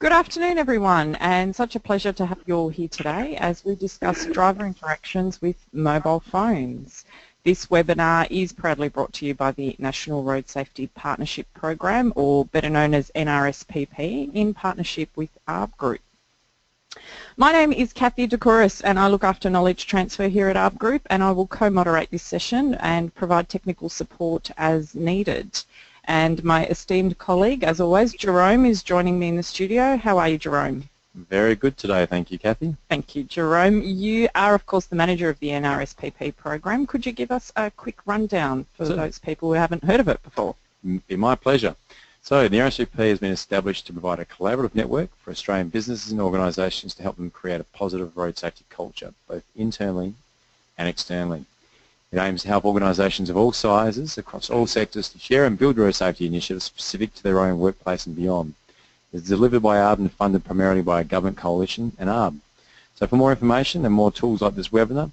Good afternoon everyone and such a pleasure to have you all here today as we discuss driver interactions with mobile phones. This webinar is proudly brought to you by the National Road Safety Partnership Program or better known as NRSPP in partnership with ARB Group. My name is Kathy Dacouris and I look after knowledge transfer here at ARB Group and I will co-moderate this session and provide technical support as needed. And my esteemed colleague, as always, Jerome, is joining me in the studio. How are you, Jerome? Very good today, thank you, Kathy. Thank you, Jerome. You are, of course, the manager of the NRSPP program. Could you give us a quick rundown for so, those people who haven't heard of it before? Be my pleasure. So the NRSPP has been established to provide a collaborative network for Australian businesses and organisations to help them create a positive road safety culture, both internally and externally. It aims to help organisations of all sizes across all sectors to share and build road safety initiatives specific to their own workplace and beyond. It's delivered by ARB and funded primarily by a government coalition and ARB. So for more information and more tools like this webinar,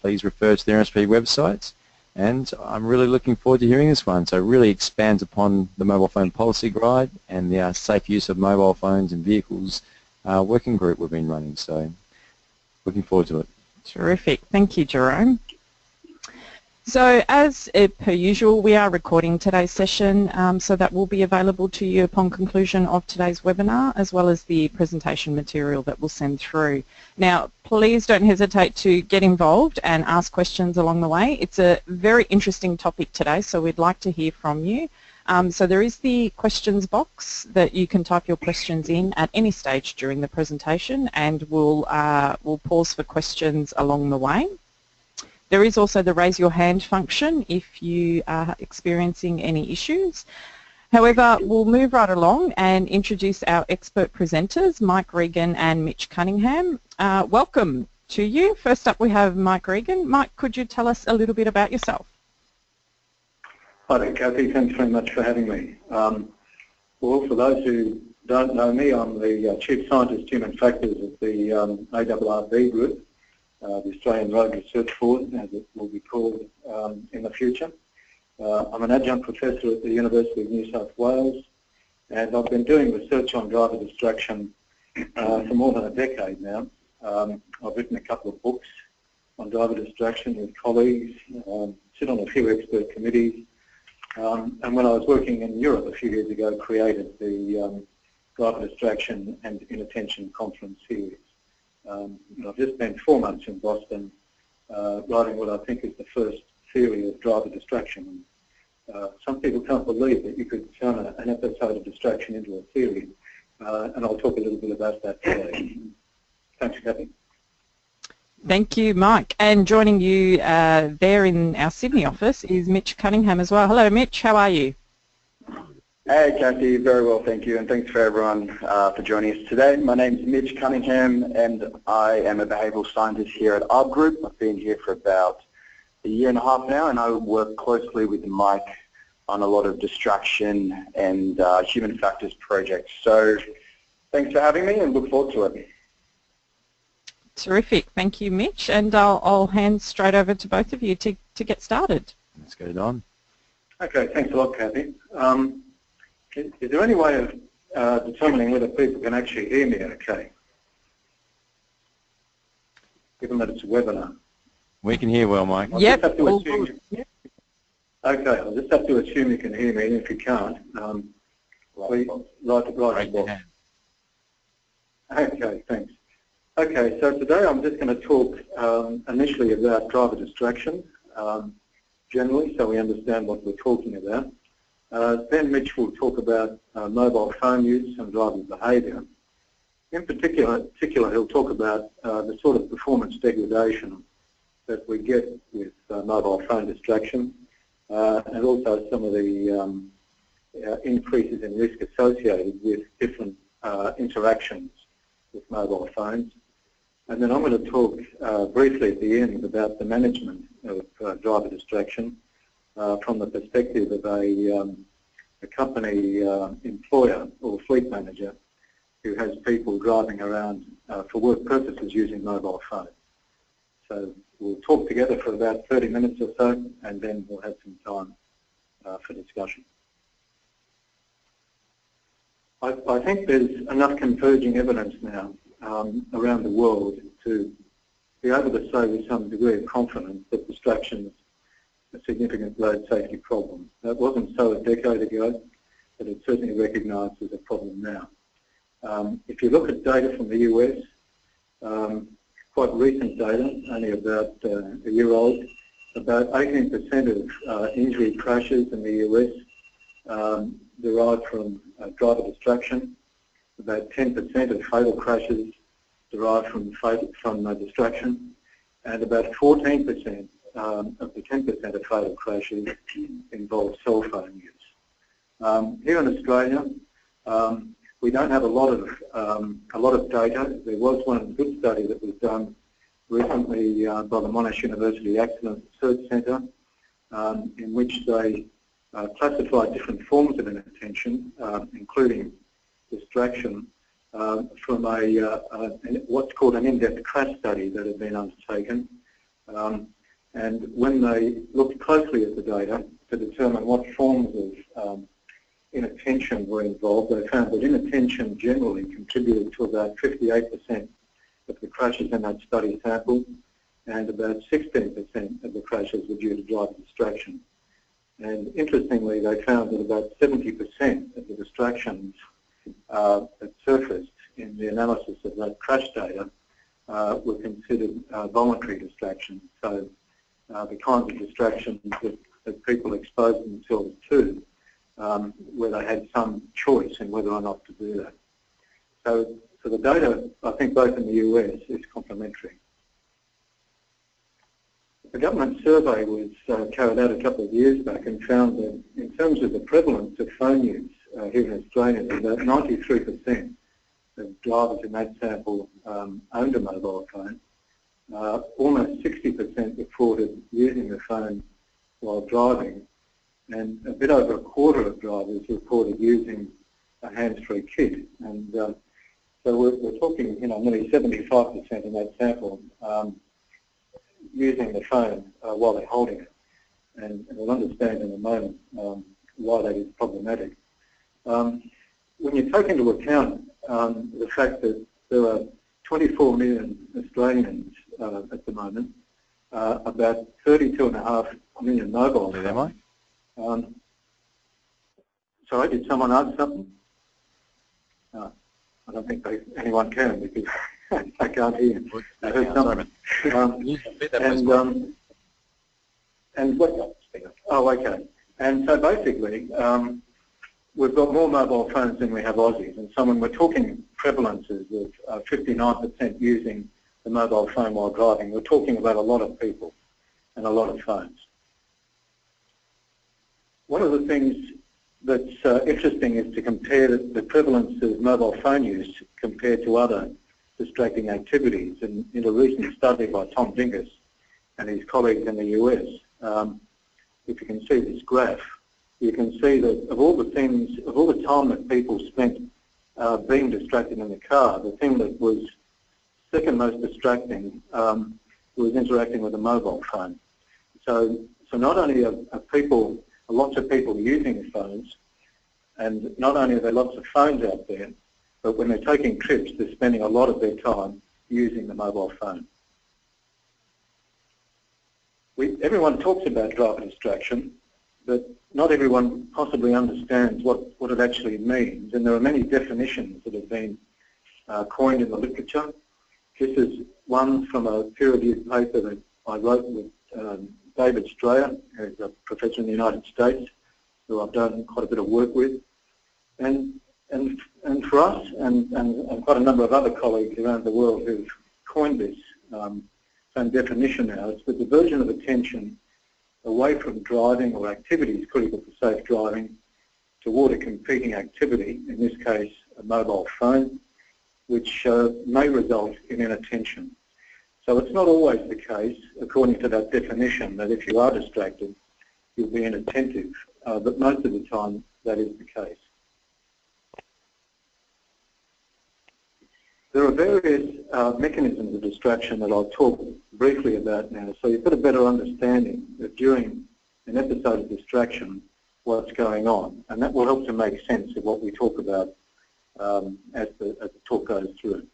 please refer to the NRSPP websites and I'm really looking forward to hearing this one. So it really expands upon the mobile phone policy guide and the uh, safe use of mobile phones and vehicles uh, working group we've been running. So looking forward to it. Terrific. Thank you, Jerome. So as per usual, we are recording today's session, um, so that will be available to you upon conclusion of today's webinar, as well as the presentation material that we'll send through. Now, please don't hesitate to get involved and ask questions along the way. It's a very interesting topic today, so we'd like to hear from you. Um, so there is the questions box that you can type your questions in at any stage during the presentation, and we'll, uh, we'll pause for questions along the way. There is also the raise your hand function if you are experiencing any issues. However, we'll move right along and introduce our expert presenters, Mike Regan and Mitch Cunningham. Uh, welcome to you. First up we have Mike Regan. Mike, could you tell us a little bit about yourself? Hi there, Kathy. Thanks very much for having me. Um, well, for those who don't know me, I'm the uh, Chief Scientist Human Factors of the um, ARRB Group uh, the Australian Road Research Board, as it will be called um, in the future. Uh, I'm an adjunct professor at the University of New South Wales, and I've been doing research on driver distraction uh, for more than a decade now. Um, I've written a couple of books on driver distraction with colleagues, um, sit on a few expert committees, um, and when I was working in Europe a few years ago, created the um, Driver Distraction and Inattention Conference Series. Um, I've just spent four months in Boston uh, writing what I think is the first theory of driver distraction. Uh, some people can't believe that you could turn a, an episode of distraction into a theory, uh, and I'll talk a little bit about that today. Thanks having Thank you, Mike. And joining you uh, there in our Sydney office is Mitch Cunningham as well. Hello, Mitch. How are you? Hey, Kathy. Very well, thank you, and thanks for everyone uh, for joining us today. My name is Mitch Cunningham, and I am a behavioural scientist here at ARB Group. I've been here for about a year and a half now, and I work closely with Mike on a lot of distraction and uh, human factors projects. So thanks for having me, and look forward to it. Terrific. Thank you, Mitch. And I'll, I'll hand straight over to both of you to, to get started. Let's get it on. Okay, thanks a lot, Kathy. Um, is, is there any way of uh, determining whether people can actually hear me okay? Given that it's a webinar. We can hear well, Mike. I'll yep. Assume, yep. Okay, I'll just have to assume you can hear me, and if you can't, um, please, right, right, right Okay, thanks. Okay, so today I'm just going to talk um, initially about driver distraction um, generally, so we understand what we're talking about. Uh, then Mitch will talk about uh, mobile phone use and driver behaviour. In particular, particular, he'll talk about uh, the sort of performance degradation that we get with uh, mobile phone distraction uh, and also some of the um, uh, increases in risk associated with different interactions with mobile phones. And then I'm going to talk briefly at the end about the management of driver distraction uh, from the perspective of a, um, a company uh, employer or fleet manager who has people driving around uh, for work purposes using mobile phones. So we'll talk together for about 30 minutes or so and then we'll have some time uh, for discussion. I, I, think there's enough converging evidence now um, around the world to be able to say with some degree of confidence that distractions significant road safety problem. That wasn't so a decade ago, but it's certainly recognised as a problem now. Um, if you look at data from the US, um, quite recent data, only about uh, a year old, about 18% of uh, injury crashes in the US um, derive from uh, driver distraction. About 10% of fatal crashes derive from, from uh, distraction. And about 14% um, of the 10% of fatal crashes involve cell phone use. Um, here in Australia, um, we don't have a lot of um, a lot of data. There was one good study that was done recently uh, by the Monash University Accident Research Centre, um, in which they uh, classified different forms of inattention, uh, including distraction, um, from a, uh, what's called an in-depth crash study that had been undertaken. Um, and when they looked closely at the data to determine what forms of um, inattention were involved, they found that inattention generally contributed to about 58% of the crashes in that study sample, and about 16% of the crashes were due to driver distraction. And interestingly, they found that about 70% of the distractions uh, that surfaced in the analysis of that crash data uh, were considered uh, voluntary distractions. So uh, the kinds of distractions that, that people expose themselves to um, where they had some choice in whether or not to do that. So, so the data, I think both in the US, is complementary. A government survey was uh, carried out a couple of years back and found that in terms of the prevalence of phone use uh, here in Australia, about 93% of drivers in that sample um, owned a mobile phone. Uh, almost 60% reported using the phone while driving and a bit over a quarter of drivers reported using a hands-free kit. And uh, so we're, we're, talking, you know, nearly 75% in that sample um, using the phone uh, while they're holding it. And, and, we'll understand in a moment um, why that is problematic. Um, when you take into account um, the fact that there are 24 million Australians uh, at the moment, uh, about 32.5 million mobile phones, um, sorry, did someone ask something? No, I don't think they, anyone can because I can't hear. I heard something. Um, and, um, and what, oh, okay. And so basically, um, we've got more mobile phones than we have Aussies. And so when we're talking prevalences of 59% uh, using the mobile phone while driving, we're talking about a lot of people and a lot of phones. One of the things that's uh, interesting is to compare the, prevalence of mobile phone use compared to other distracting activities. And in a recent study by Tom Dingus and his colleagues in the US, um, if you can see this graph, you can see that of all the things, of all the time that people spent uh, being distracted in the car, the thing that was second most distracting um, was interacting with a mobile phone. So, so not only are, are people lots of people using phones, and not only are there lots of phones out there, but when they're taking trips, they're spending a lot of their time using the mobile phone. We, everyone talks about driver distraction, but not everyone possibly understands what, what it actually means. And there are many definitions that have been uh, coined in the literature. This is one from a peer-reviewed paper that I wrote with um, David Strayer, who's a professor in the United States, who I've done quite a bit of work with. And, and, and for us, and, and, and quite a number of other colleagues around the world who've coined this um, same definition now, it's the diversion of attention away from driving or activities critical for safe driving toward a competing activity, in this case a mobile phone, which uh, may result in inattention. So it's not always the case, according to that definition, that if you are distracted, you'll be inattentive, uh, but most of the time that is the case. There are various uh, mechanisms of distraction that I'll talk briefly about now, so you've got a better understanding that during an episode of distraction, what's going on, and that will help to make sense of what we talk about um, as, the, as the talk goes through.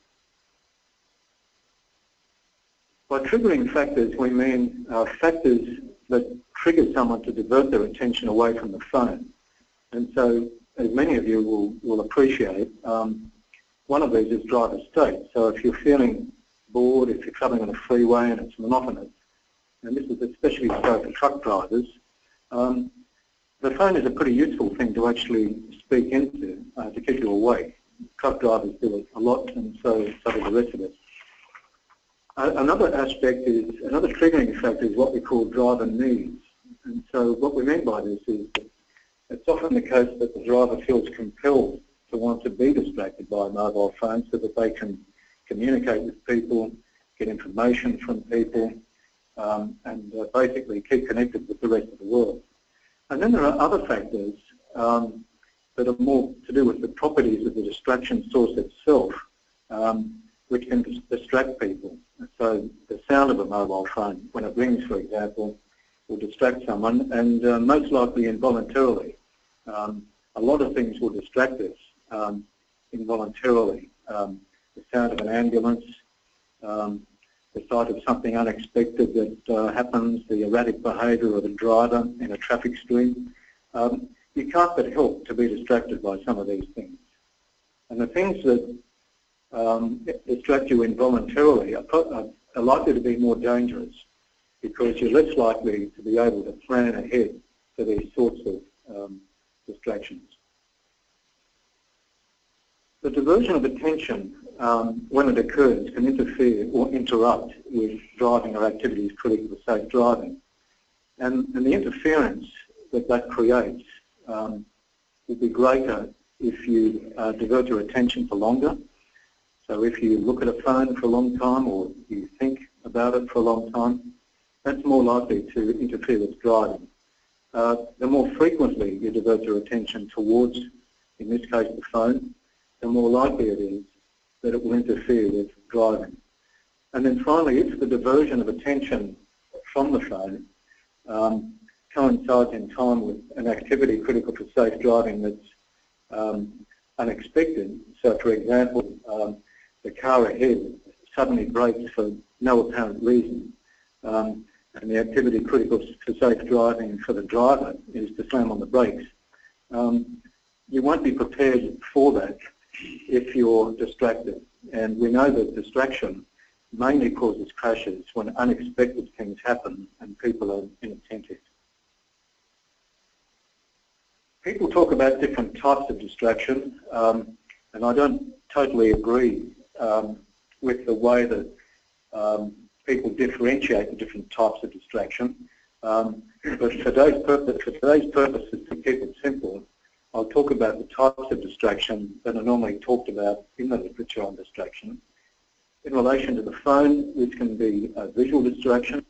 By triggering factors, we mean uh, factors that trigger someone to divert their attention away from the phone. And so, as many of you will, will appreciate, um, one of these is driver state. So if you're feeling bored, if you're travelling on a freeway and it's monotonous, and this is especially so for truck drivers, um, the phone is a pretty useful thing to actually speak into uh, to keep you awake. Truck drivers do it a lot, and so, so do the rest of us. Uh, another aspect is, another triggering factor is what we call driver needs. And so what we mean by this is it's often the case that the driver feels compelled to want to be distracted by a mobile phone so that they can communicate with people, get information from people, um, and uh, basically keep connected with the rest of the world. And then there are other factors um, that are more to do with the properties of the distraction source itself, um, which can distract people. So the sound of a mobile phone, when it rings, for example, will distract someone, and uh, most likely involuntarily. Um, a lot of things will distract us um, involuntarily. Um, the sound of an ambulance, um, the sight of something unexpected that uh, happens, the erratic behaviour of a driver in a traffic stream. Um, you can't but help to be distracted by some of these things. And the things that um, distract you involuntarily are, are, likely to be more dangerous because you're less likely to be able to plan ahead for these sorts of um, distractions. The diversion of attention um, when it occurs, can interfere or interrupt with driving or activities critical to safe driving. And, and the interference that that creates um, will be greater if you uh, divert your attention for longer. So if you look at a phone for a long time or you think about it for a long time, that's more likely to interfere with driving. Uh, the more frequently you divert your attention towards, in this case, the phone, the more likely it is that it will interfere with driving. And then finally, if the diversion of attention from the phone um, coincides in time with an activity critical for safe driving that's um, unexpected, so for example, um, the car ahead suddenly brakes for no apparent reason, um, and the activity critical for safe driving for the driver is to slam on the brakes, um, you won't be prepared for that if you're distracted. And we know that distraction mainly causes crashes when unexpected things happen and people are inattentive. People talk about different types of distraction, um, and I don't totally agree um, with the way that um, people differentiate the different types of distraction. Um, but for today's, purpose, for today's purposes, to keep it simple, I'll talk about the types of distraction that are normally talked about in the literature on distraction. In relation to the phone, this can be a visual distraction,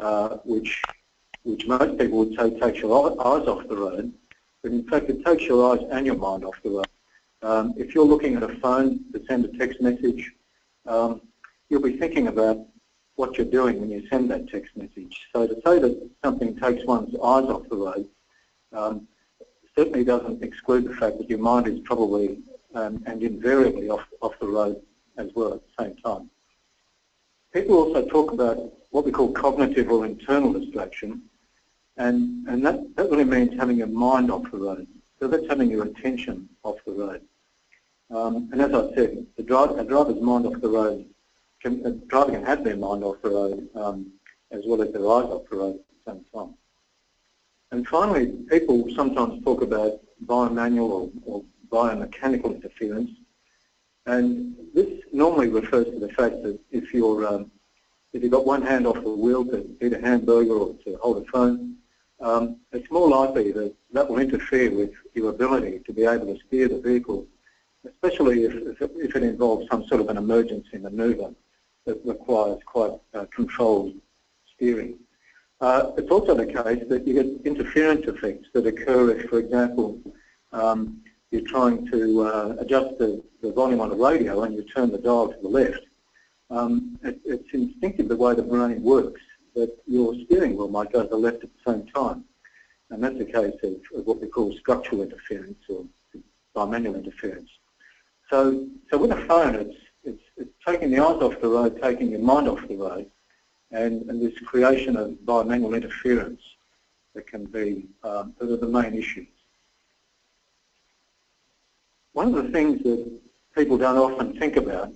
uh, which, which most people would say takes your eyes off the road, but in fact it takes your eyes and your mind off the road. Um, if you're looking at a phone to send a text message, um, you'll be thinking about what you're doing when you send that text message. So to say that something takes one's eyes off the road um, certainly doesn't exclude the fact that your mind is probably um, and invariably off, off the road as well at the same time. People also talk about what we call cognitive or internal distraction, and, and that, that really means having your mind off the road. So that's having your attention off the road. Um, and as I said, the driver, a driver's mind off the road, can, a driver can have their mind off the road um, as well as their eyes off the road at the same time. And finally, people sometimes talk about biomanual or, or biomechanical interference. And this normally refers to the fact that if you're um, if you've got one hand off the wheel to eat a hamburger or to hold a phone, um, it's more likely that that will interfere with your ability to be able to steer the vehicle, especially if, if, it, if it involves some sort of an emergency maneuver that requires quite uh, controlled steering. Uh, it's also the case that you get interference effects that occur if, for example, um, you're trying to uh, adjust the, the, volume on the radio and you turn the dial to the left. Um, it, it's instinctive the way the brain works that your steering wheel might go to the left at the same time. And that's a case of, of what we call structural interference or bimanual interference. So, so with a phone, it's, it's, it's taking the eyes off the road, taking your mind off the road, and, and this creation of environmental interference that can be, um, that are the main issues. One of the things that people don't often think about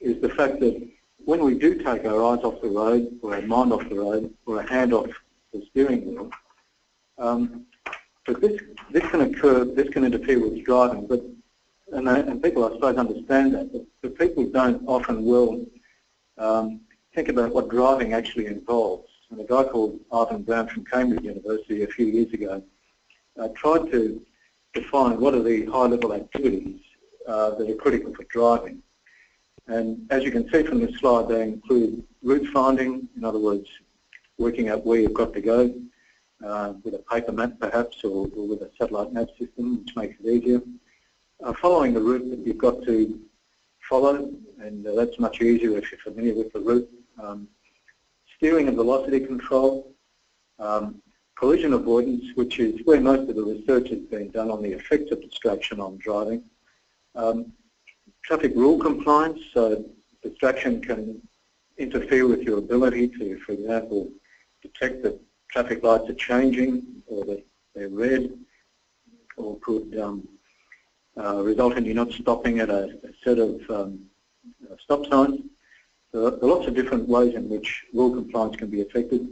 is the fact that when we do take our eyes off the road, or our mind off the road, or a hand off the steering wheel, um, but this, this can occur, this can interfere with driving, but and, and people I suppose understand that, but, but people don't often will um, think about what driving actually involves. And a guy called Ivan Brown from Cambridge University a few years ago uh, tried to define what are the high-level activities uh, that are critical for driving. And as you can see from this slide, they include route finding, in other words, working out where you've got to go uh, with a paper map perhaps or, or, with a satellite map system, which makes it easier. Uh, following the route that you've got to follow, and uh, that's much easier if you're familiar with the route. Um, steering and velocity control, um, collision avoidance, which is where most of the research has been done on the effects of distraction on driving. Um, traffic rule compliance, so distraction can interfere with your ability to, for example, detect that traffic lights are changing or that they're red or could um, uh, result in you not stopping at a, a set of um, stop signs. There are lots of different ways in which rule compliance can be affected.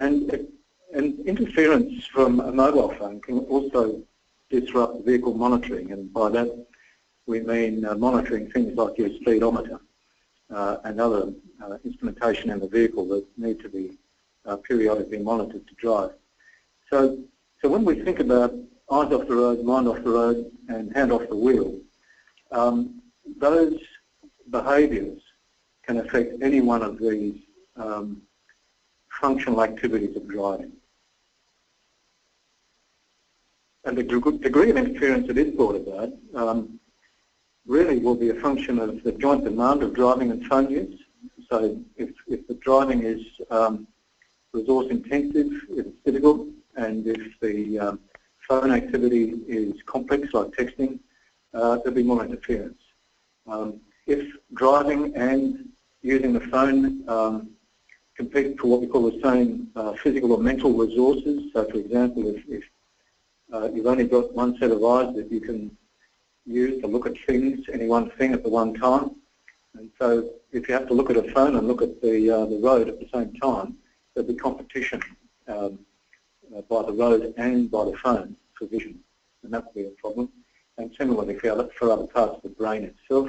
And, and interference from a mobile phone can also disrupt vehicle monitoring. And by that, we mean uh, monitoring things like your speedometer uh, and other uh, instrumentation in the vehicle that need to be uh, periodically monitored to drive. So, so when we think about eyes off the road, mind off the road, and hand off the wheel, um, those behaviours can affect any one of these um, functional activities of driving. And the degree of interference that is brought about um, really will be a function of the joint demand of driving and phone use. So if, if the driving is um, resource intensive, if it's difficult, and if the um, phone activity is complex like texting, uh, there'll be more interference. Um, if driving and using the phone um, compete for what we call the same uh, physical or mental resources, so for example, if, if uh, you've only got one set of eyes that you can use to look at things, any one thing at the one time, and so if you have to look at a phone and look at the, uh, the road at the same time, there'll be competition um, uh, by the road and by the phone for vision, and that will be a problem. And similarly for other, for other parts of the brain itself.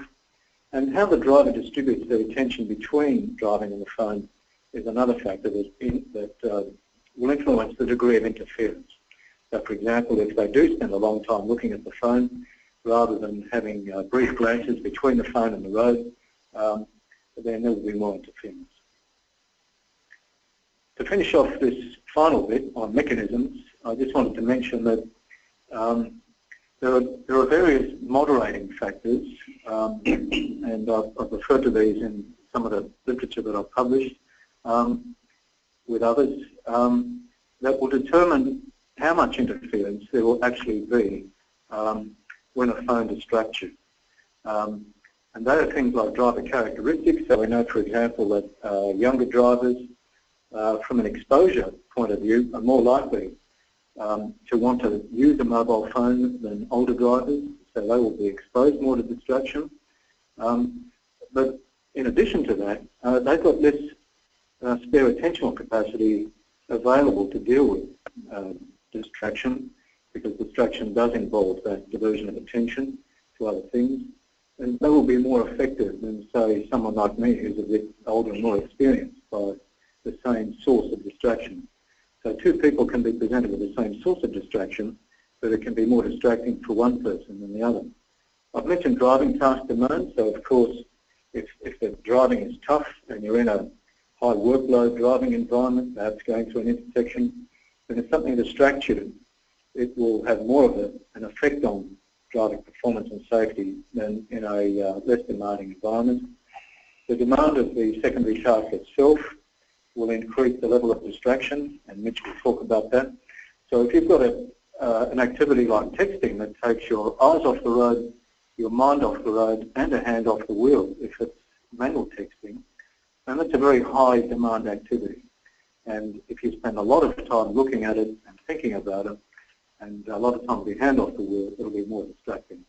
And how the driver distributes their attention between driving and the phone is another factor that, in, that uh, will influence the degree of interference. So for example, if they do spend a long time looking at the phone, rather than having uh, brief glances between the phone and the road, um, then there will be more interference. To finish off this final bit on mechanisms, I just wanted to mention that um, there, are, there are various moderating factors, um, and I've, I've, referred to these in some of the literature that I've published um, with others, um, that will determine how much interference there will actually be um, when a phone distracts you. Um, and they are things like driver characteristics. So we know, for example, that uh, younger drivers, uh, from an exposure point of view, are more likely um, to want to use a mobile phone than older drivers. So they will be exposed more to distraction. Um, but in addition to that, uh, they've got less uh, spare attentional capacity available to deal with uh, distraction because distraction does involve that diversion of attention to other things. And they will be more effective than, say, someone like me who's a bit older and more experienced by the same source of distraction. So two people can be presented with the same source of distraction, but it can be more distracting for one person than the other. I've mentioned driving task demands, so of course, if, if the driving is tough and you're in a high workload driving environment, perhaps going through an intersection, then if something distracts you, it will have more of a, an effect on driving performance and safety than in a uh, less demanding environment. The demand of the secondary task itself will increase the level of distraction, and Mitch will talk about that. So if you've got a, uh, an activity like texting that takes your eyes off the road, your mind off the road and a hand off the wheel if it's manual texting, and that's a very high demand activity. And if you spend a lot of time looking at it and thinking about it, and a lot of time with your hand off the wheel, it'll be more distracting.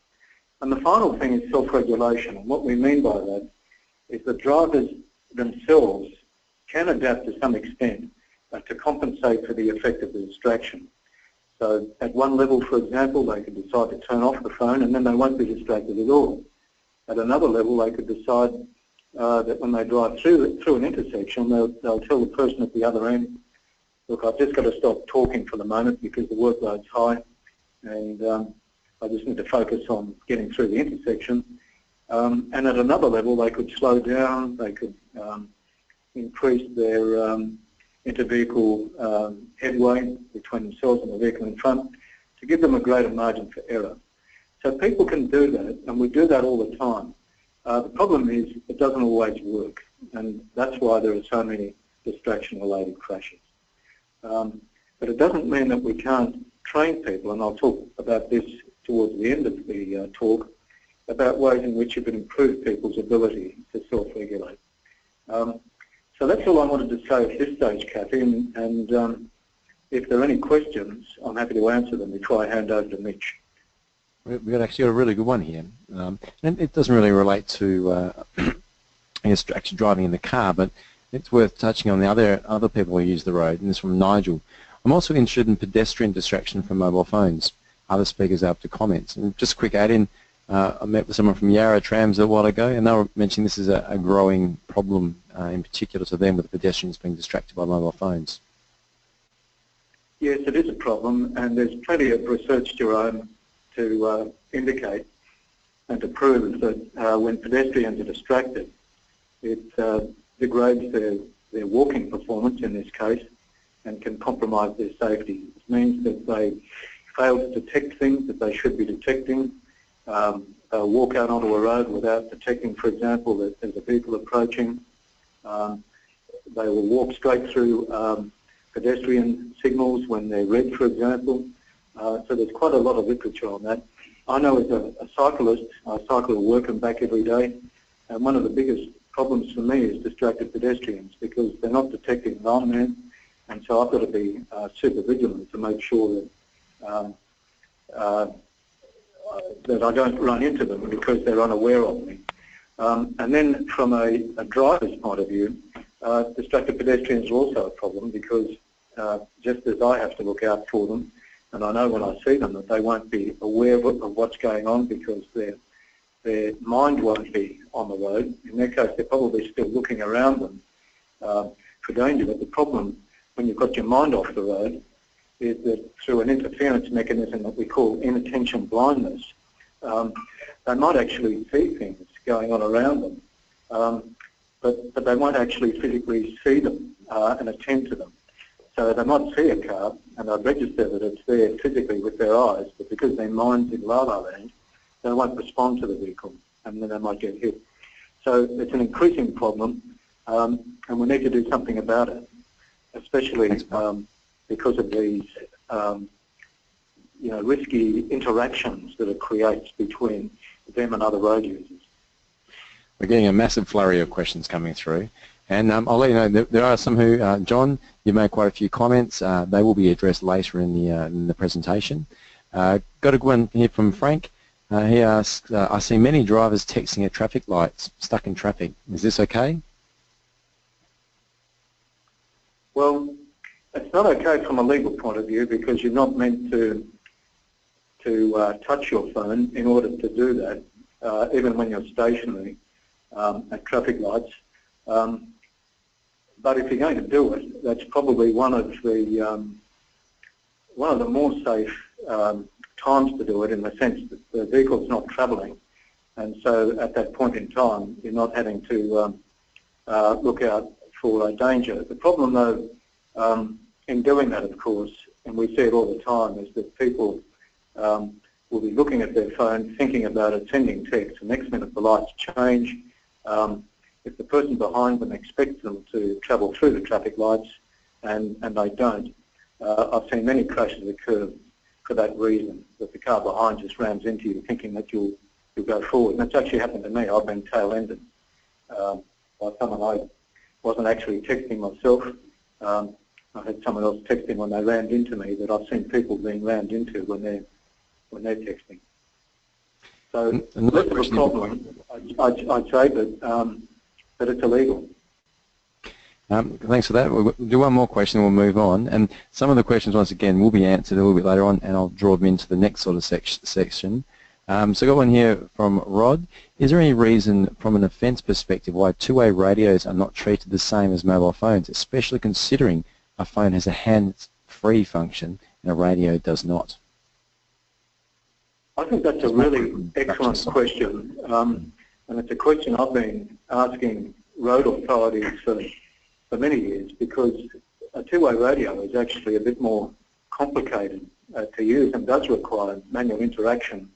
And the final thing is self-regulation. And what we mean by that is that drivers themselves can adapt to some extent uh, to compensate for the effect of the distraction. So at one level, for example, they could decide to turn off the phone and then they won't be distracted at all. At another level, they could decide uh, that when they drive through through an intersection, they'll, they'll tell the person at the other end, look, I've just got to stop talking for the moment because the workload's high and um, I just need to focus on getting through the intersection. Um, and at another level, they could slow down, they could um, increase their um, inter-vehicle um, headway between themselves and the vehicle in front to give them a greater margin for error. So people can do that, and we do that all the time. Uh, the problem is it doesn't always work, and that's why there are so many distraction-related crashes. Um, but it doesn't mean that we can't train people, and I'll talk about this towards the end of the uh, talk, about ways in which you can improve people's ability to self-regulate. Um, so that's all I wanted to say at this stage, Kathy, and, and um, if there are any questions, I'm happy to answer them before I hand over to Mitch. We've got actually got a really good one here. Um, and it doesn't really relate to, uh, I guess, actually driving in the car, but it's worth touching on the other other people who use the road, and this is from Nigel. I'm also interested in pedestrian distraction from mobile phones. Other speakers to comments. And just a quick add-in, uh, I met with someone from Yarra Trams a while ago, and they were mentioning this is a, a growing problem, uh, in particular to them, with pedestrians being distracted by mobile phones. Yes, it is a problem, and there's plenty of research, Jerome, to uh, indicate and to prove that uh, when pedestrians are distracted, it uh, degrades their, their walking performance in this case and can compromise their safety. It means that they fail to detect things that they should be detecting um, walk out onto a road without detecting, for example, that there's a vehicle approaching. Um, they will walk straight through um, pedestrian signals when they're red, for example. Uh, so there's quite a lot of literature on that. I know as a, a cyclist, I cycle to work and back every day, and one of the biggest problems for me is distracted pedestrians because they're not detecting that I'm and so I've got to be uh, super vigilant to make sure that um, uh, that I don't run into them because they're unaware of me. Um, and then from a, a, driver's point of view, uh, distracted pedestrians are also a problem because uh, just as I have to look out for them, and I know when I see them that they won't be aware of, of what's going on because their, their mind won't be on the road. In their case, they're probably still looking around them uh, for danger. But the problem when you've got your mind off the road is that through an interference mechanism that we call inattention blindness, um, they might actually see things going on around them, um, but, but they won't actually physically see them uh, and attend to them. So they might see a car and they'll register that it's there physically with their eyes, but because their mind's in la la land, they won't respond to the vehicle and then they might get hit. So it's an increasing problem um, and we need to do something about it, especially um, because of these um, you know, risky interactions that it creates between them and other road users. We're getting a massive flurry of questions coming through. And um, I'll let you know, there, are some who, uh, John, you made quite a few comments. Uh, they will be addressed later in the, uh, in the presentation. Uh, got a good one here from Frank. Uh, he asks, uh, I see many drivers texting at traffic lights, stuck in traffic. Is this okay? Well, it's not okay from a legal point of view because you're not meant to to touch your phone in order to do that, even when you're stationary um, at traffic lights. Um, but if you're going to do it, that's probably one of the um, one of the more safe um, times to do it in the sense that the vehicle's not travelling, and so at that point in time, you're not having to um, uh, look out for a danger. The problem, though, in doing that, of course, and we see it all the time, is that people um, will be looking at their phone, thinking about it, sending text. The next minute the lights change. Um, if the person behind them expects them to travel through the traffic lights and, and they don't, uh, I've seen many crashes occur for that reason, that the car behind just rams into you thinking that you'll to go forward. And that's actually happened to me. I've been tail-ended um, by someone I wasn't actually texting myself. Um, I had someone else texting when they rammed into me that I've seen people being rammed into when they're when they're texting. So less of a problem, I'd, I'd, I'd say, but um, but it's illegal. Um, thanks for that. We'll do one more question and we'll move on. And some of the questions, once again, will be answered a little bit later on, and I'll draw them into the next sort of sec section. Um, so I've got one here from Rod. Is there any reason from an offence perspective why two-way radios are not treated the same as mobile phones, especially considering a phone has a hands-free function and a radio does not? I think that's a really excellent question. Um, and it's a question I've been asking road authorities for, for many years because a two-way radio is actually a bit more complicated uh, to use and does require manual interaction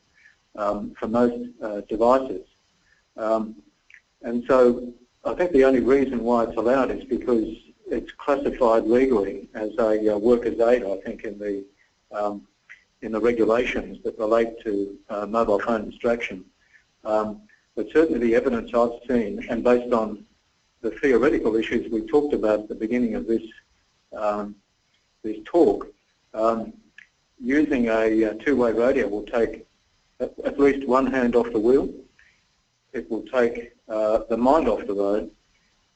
um, for most uh, devices. Um, and so I think the only reason why it's allowed is because it's classified legally as a uh, worker's aid, I think, in the um, in the regulations that relate to uh, mobile phone distraction. Um, but certainly the evidence I've seen, and based on the theoretical issues we talked about at the beginning of this um, this talk, um, using a, a two-way radio will take at, at, least one hand off the wheel. It will take uh, the mind off the road,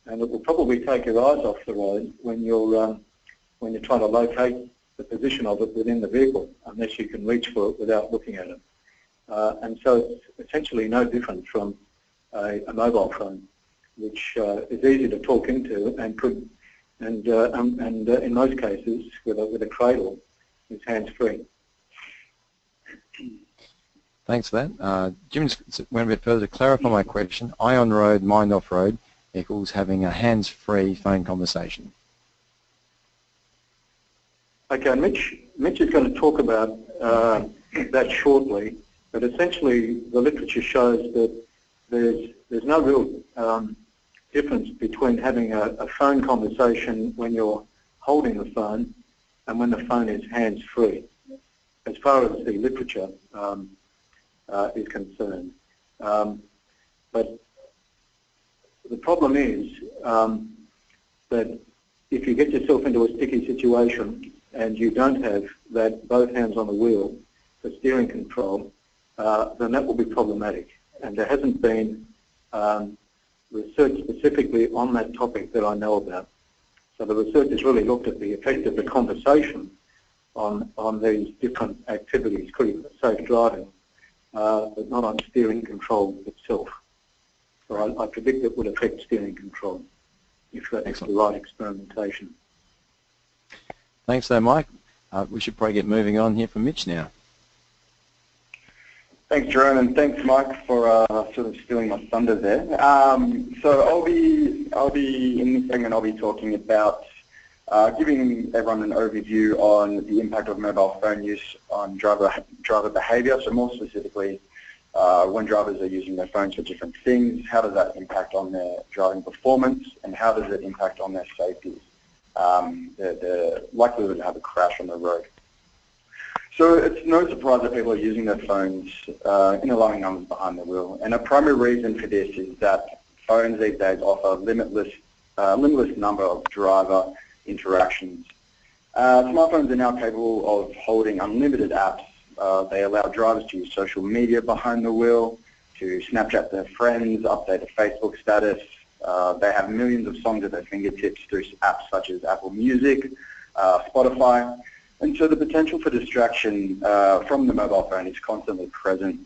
and it will probably take your eyes off the road when you're um, when you're trying to locate the position of it within the vehicle, unless you can reach for it without looking at it. Uh, and so it's essentially no different from a, a mobile phone, which uh, is easy to talk into and could, and, uh, um, and uh, in most cases, with a, with a cradle, is hands-free. Thanks for that. Uh, Jim went a bit further to clarify my question. Eye on road, mind off road equals having a hands-free phone conversation. Okay, Mitch, Mitch is going to talk about uh, that shortly. But essentially, the literature shows that there's there's no real um, difference between having a, a, phone conversation when you're holding the phone and when the phone is hands-free, as far as the literature um, uh, is concerned. Um, but the problem is um, that if you get yourself into a sticky situation and you don't have that both hands on the wheel for steering control, uh, then that will be problematic. And there hasn't been um, research specifically on that topic that I know about. So the research has really looked at the effect of the conversation on, on these different activities, including safe driving, uh, but not on steering control itself. So I, I, predict it would affect steering control if that's the right experimentation. Thanks there, Mike. Uh, we should probably get moving on here from Mitch now. Thanks, Jerome, and thanks, Mike, for uh, sort of stealing my thunder there. Um, so I'll be, I'll be in this segment. I'll be talking about uh, giving everyone an overview on the impact of mobile phone use on driver driver behaviour. So more specifically, uh, when drivers are using their phones for different things, how does that impact on their driving performance, and how does it impact on their safety, um, the, the likelihood to have a crash on the road. So it's no surprise that people are using their phones uh, in alarming numbers behind the wheel. And a primary reason for this is that phones these days offer limitless, uh, limitless number of driver interactions. Uh, smartphones are now capable of holding unlimited apps. Uh, they allow drivers to use social media behind the wheel, to Snapchat their friends, update their Facebook status. Uh, they have millions of songs at their fingertips through apps such as Apple Music, uh, Spotify. And so the potential for distraction uh, from the mobile phone is constantly present.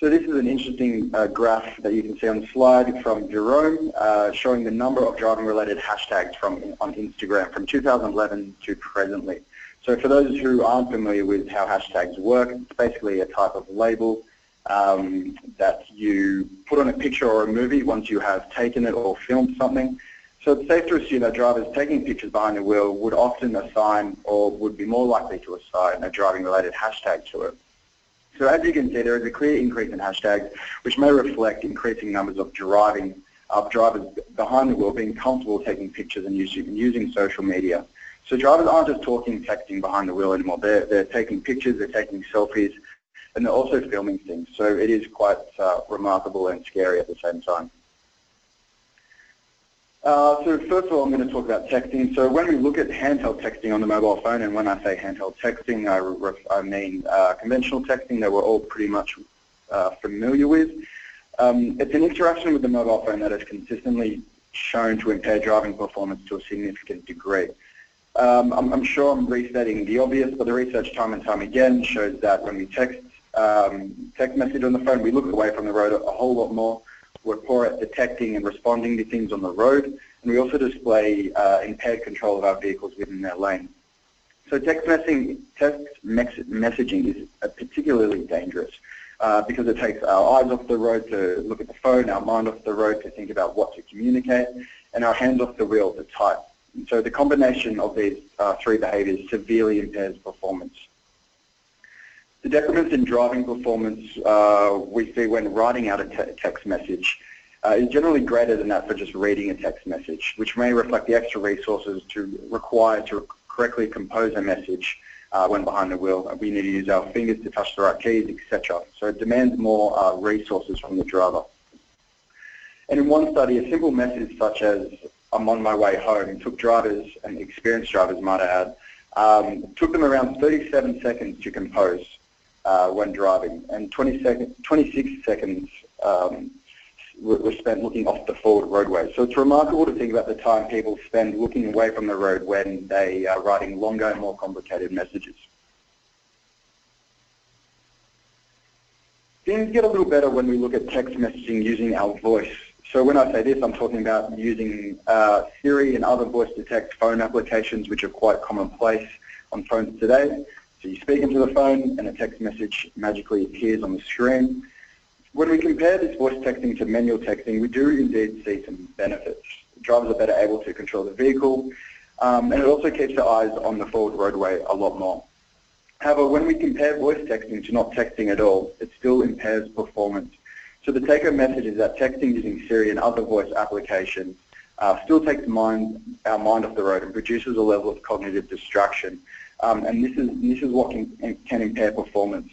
So this is an interesting uh, graph that you can see on the slide from Jerome uh, showing the number of driving-related hashtags from on Instagram from 2011 to presently. So for those who aren't familiar with how hashtags work, it's basically a type of label um, that you put on a picture or a movie once you have taken it or filmed something. So it's safe to assume that drivers taking pictures behind the wheel would often assign or would be more likely to assign a driving-related hashtag to it. So as you can see, there is a clear increase in hashtags, which may reflect increasing numbers of driving of drivers behind the wheel being comfortable taking pictures and using, using social media. So drivers aren't just talking, texting behind the wheel anymore. They're, they're taking pictures, they're taking selfies, and they're also filming things. So it is quite uh, remarkable and scary at the same time. Uh, so first of all, I'm going to talk about texting. So when we look at handheld texting on the mobile phone, and when I say handheld texting, I, I mean uh, conventional texting that we're all pretty much uh, familiar with. Um, it's an interaction with the mobile phone that is consistently shown to impair driving performance to a significant degree. Um, I'm, I'm, sure I'm restating the obvious, but the research time and time again shows that when we text um, text message on the phone, we look away from the road a, whole lot more. We're poor at detecting and responding to things on the road, and we also display uh, impaired control of our vehicles within their lane. So text messaging, text messaging is particularly dangerous uh, because it takes our eyes off the road to look at the phone, our mind off the road to think about what to communicate, and our hands off the wheel to type. So the combination of these uh, three behaviours severely impairs performance. The decrements in driving performance uh, we see when writing out a te text message uh, is generally greater than that for just reading a text message, which may reflect the extra resources to require to correctly compose a message uh, when behind the wheel. We need to use our fingers to touch the right keys, etc. So it demands more uh, resources from the driver. And in one study, a simple message such as, I'm on my way home, took drivers, and experienced drivers might add, um, took them around 37 seconds to compose uh, when driving, and 20 second, 26 seconds um, were spent looking off the forward roadway. So it's remarkable to think about the time people spend looking away from the road when they are writing longer more complicated messages. Things get a little better when we look at text messaging using our voice. So when I say this, I'm talking about using uh, Siri and other voice-to-text phone applications, which are quite commonplace on phones today. So you speak into the phone and a text message magically appears on the screen. When we compare this voice texting to manual texting, we do indeed see some benefits. Drivers are better able to control the vehicle, um, and it also keeps their eyes on the forward roadway a lot more. However, when we compare voice texting to not texting at all, it still impairs performance. So the take-home message is that texting using Siri and other voice applications uh, still takes mind, our mind off the road and produces a level of cognitive distraction. Um, and this is, this is what can, can impair performance.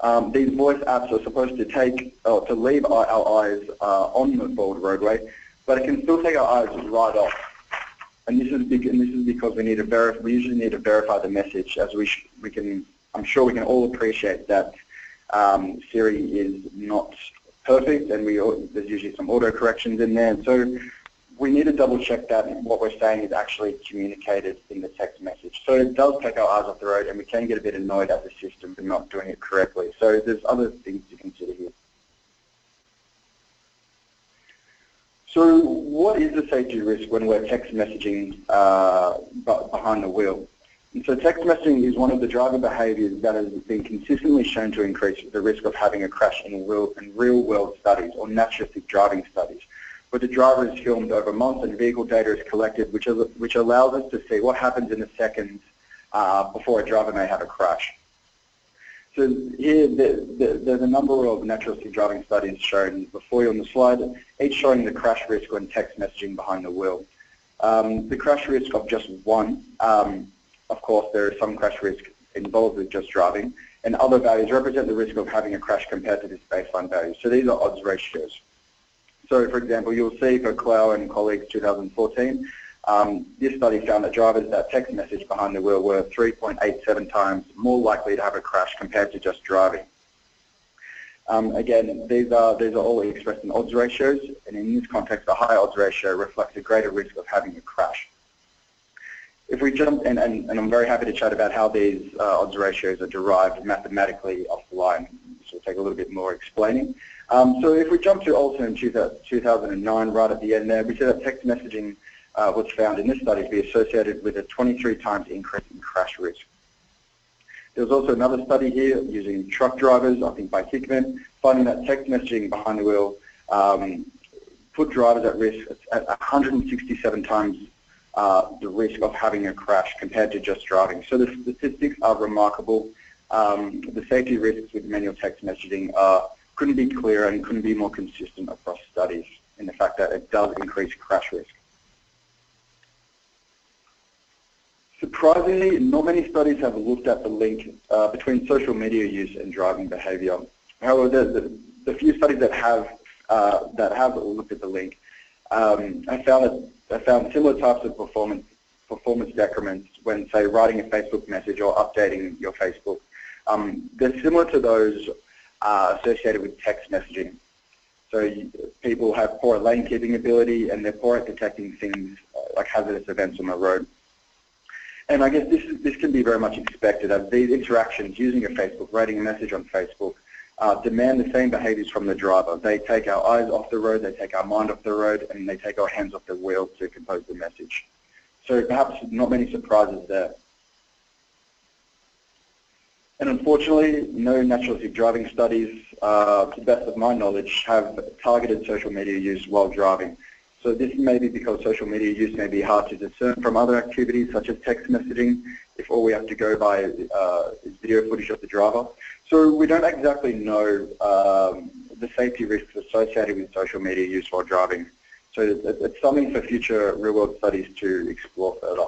Um, these voice apps are supposed to take, or to leave our, our eyes uh, on the forward roadway, but it can still take our eyes right off. And this is, big, and this is because we need to verify, we usually need to verify the message as we, we can, I'm sure we can all appreciate that um, Siri is not perfect and we, there's usually some auto corrections in there. And so we need to double check that what we're saying is actually communicated in the text message. So it does take our eyes off the road and we can get a bit annoyed at the system for not doing it correctly. So there's other things to consider here. So what is the safety risk when we're text messaging uh, behind the wheel? And so text messaging is one of the driver behaviours that has been consistently shown to increase the risk of having a crash in real, in real world studies or naturalistic driving studies where the driver is filmed over months and vehicle data is collected, which, is, which allows us to see what happens in the seconds uh, before a driver may have a crash. So here, the, the, there's a number of naturalistic driving studies shown before you on the slide, each showing the crash risk when text messaging behind the wheel. Um, the crash risk of just one, um, of course, there is some crash risk involved with just driving, and other values represent the risk of having a crash compared to this baseline value. So these are odds ratios. So for example, you'll see for Klauer and colleagues 2014, um, this study found that drivers that text message behind the wheel were 3.87 times more likely to have a crash compared to just driving. Um, again, these are, these are all expressed in odds ratios, and in this context, a high odds ratio reflects a greater risk of having a crash. If we jump, and, and, and I'm very happy to chat about how these uh, odds ratios are derived mathematically offline, so we'll take a little bit more explaining. Um, so if we jump to Olson in 2009, right at the end there, we see that text messaging uh, was found in this study to be associated with a 23 times increase in crash risk. There was also another study here using truck drivers, I think by Hickman, finding that text messaging behind the wheel um, put drivers at risk at 167 times uh, the risk of having a crash compared to just driving. So the statistics are remarkable. Um, the safety risks with manual text messaging are couldn't be clearer and couldn't be more consistent across studies in the fact that it does increase crash risk. Surprisingly, not many studies have looked at the link uh, between social media use and driving behavior. However, the, the, the few studies that have uh, that have looked at the link, um, I found that I found similar types of performance performance decrements when, say, writing a Facebook message or updating your Facebook. Um, they're similar to those uh, associated with text messaging. So you, people have poor lane keeping ability and they're poor at detecting things uh, like hazardous events on the road. And I guess this, this can be very much expected these interactions using a Facebook, writing a message on Facebook, uh, demand the same behaviors from the driver. They take our eyes off the road, they take our mind off the road, and they take our hands off the wheel to compose the message. So perhaps not many surprises there. And unfortunately, no naturalistic driving studies, uh, to the best of my knowledge, have targeted social media use while driving. So this may be because social media use may be hard to discern from other activities such as text messaging if all we have to go by uh, is video footage of the driver. So we don't exactly know um, the safety risks associated with social media use while driving. So it's something for future real-world studies to explore further.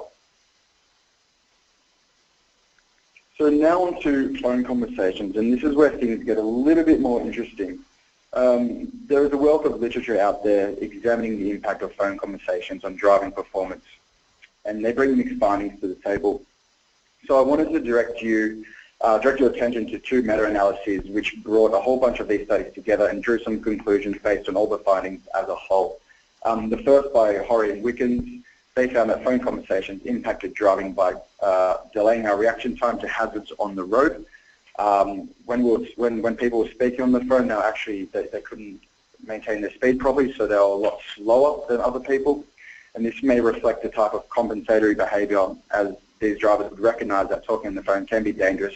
So now on to phone conversations, and this is where things get a little bit more interesting. Um, there is a wealth of literature out there examining the impact of phone conversations on driving performance, and they bring mixed findings to the table. So I wanted to direct you, uh, direct your attention to two meta-analyses which brought a whole bunch of these studies together and drew some conclusions based on all the findings as a whole. Um, the first by Horrey and Wickens, they found that phone conversations impacted driving by uh, delaying our reaction time to hazards on the road. Um, when, we were, when, when people were speaking on the phone, they actually they, they couldn't maintain their speed properly, so they were a lot slower than other people. And this may reflect the type of compensatory behaviour as these drivers would recognise that talking on the phone can be dangerous,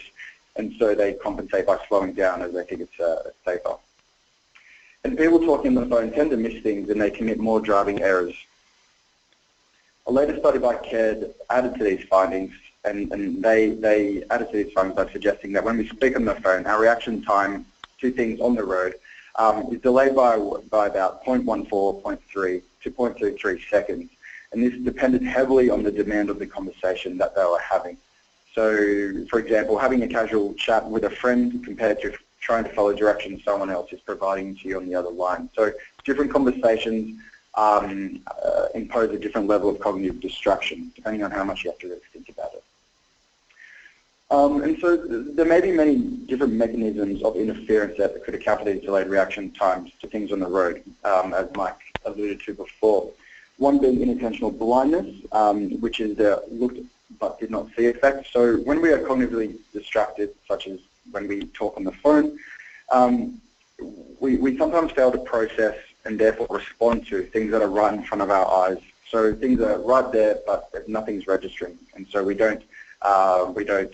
and so they compensate by slowing down as they think it's uh, safer. And people talking on the phone tend to miss things and they commit more driving errors. A later study by Caird added to these findings and, and they, they added to these findings by suggesting that when we speak on the phone, our reaction time to things on the road um, is delayed by, by about 0.14, 0.3 to 0.23 seconds. And this depended heavily on the demand of the conversation that they were having. So, for example, having a casual chat with a friend compared to trying to follow directions someone else is providing to you on the other line. So different conversations um, uh, impose a different level of cognitive distraction, depending on how much you have to really think about it. Um, and so there may be many different mechanisms of interference that could account for these delayed reaction times to things on the road, um, as Mike alluded to before. One being inattentional blindness, um, which is the looked but did not see effect. So when we are cognitively distracted, such as when we talk on the phone, um, we, we sometimes fail to process and therefore respond to things that are right in front of our eyes. So things are right there, but nothing's registering, and so we don't uh, we don't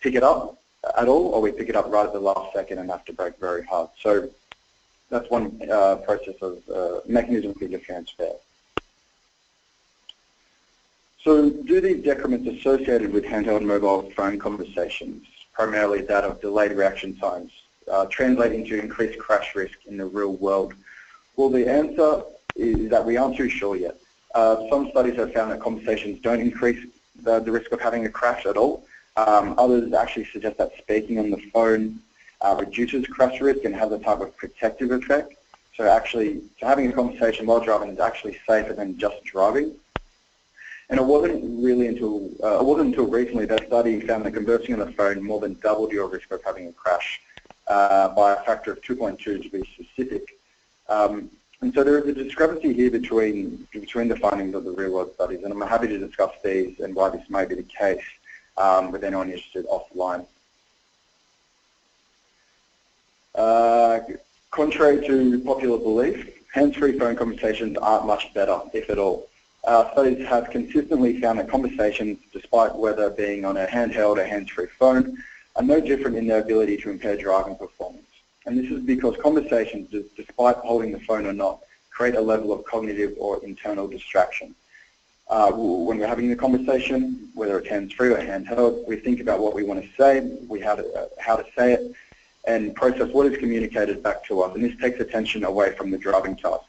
pick it up at all, or we pick it up right at the last second and have to brake very hard. So that's one uh, process of uh, mechanism for interference there. So do these decrements associated with handheld mobile phone conversations, primarily that of delayed reaction times, uh, translate into increased crash risk in the real world? Well, the answer is that we aren't too sure yet. Uh, some studies have found that conversations don't increase the, the risk of having a crash at all. Um, others actually suggest that speaking on the phone uh, reduces crash risk and has a type of protective effect. So actually, so having a conversation while driving is actually safer than just driving. And it wasn't really until uh, it wasn't until recently that a study found that conversing on the phone more than doubled your risk of having a crash uh, by a factor of 2.2 to be specific. Um, and so there is a discrepancy here between, between the findings of the real-world studies, and I'm happy to discuss these and why this may be the case um, with anyone interested offline. Uh, contrary to popular belief, hands-free phone conversations aren't much better, if at all. Uh, studies have consistently found that conversations, despite whether being on a handheld or hands-free phone, are no different in their ability to impair driving performance. And this is because conversations, despite holding the phone or not, create a level of cognitive or internal distraction. Uh, when we're having the conversation, whether it's hands-free or handheld, we think about what we want to say, we how to, uh, how to say it, and process what is communicated back to us. And this takes attention away from the driving task.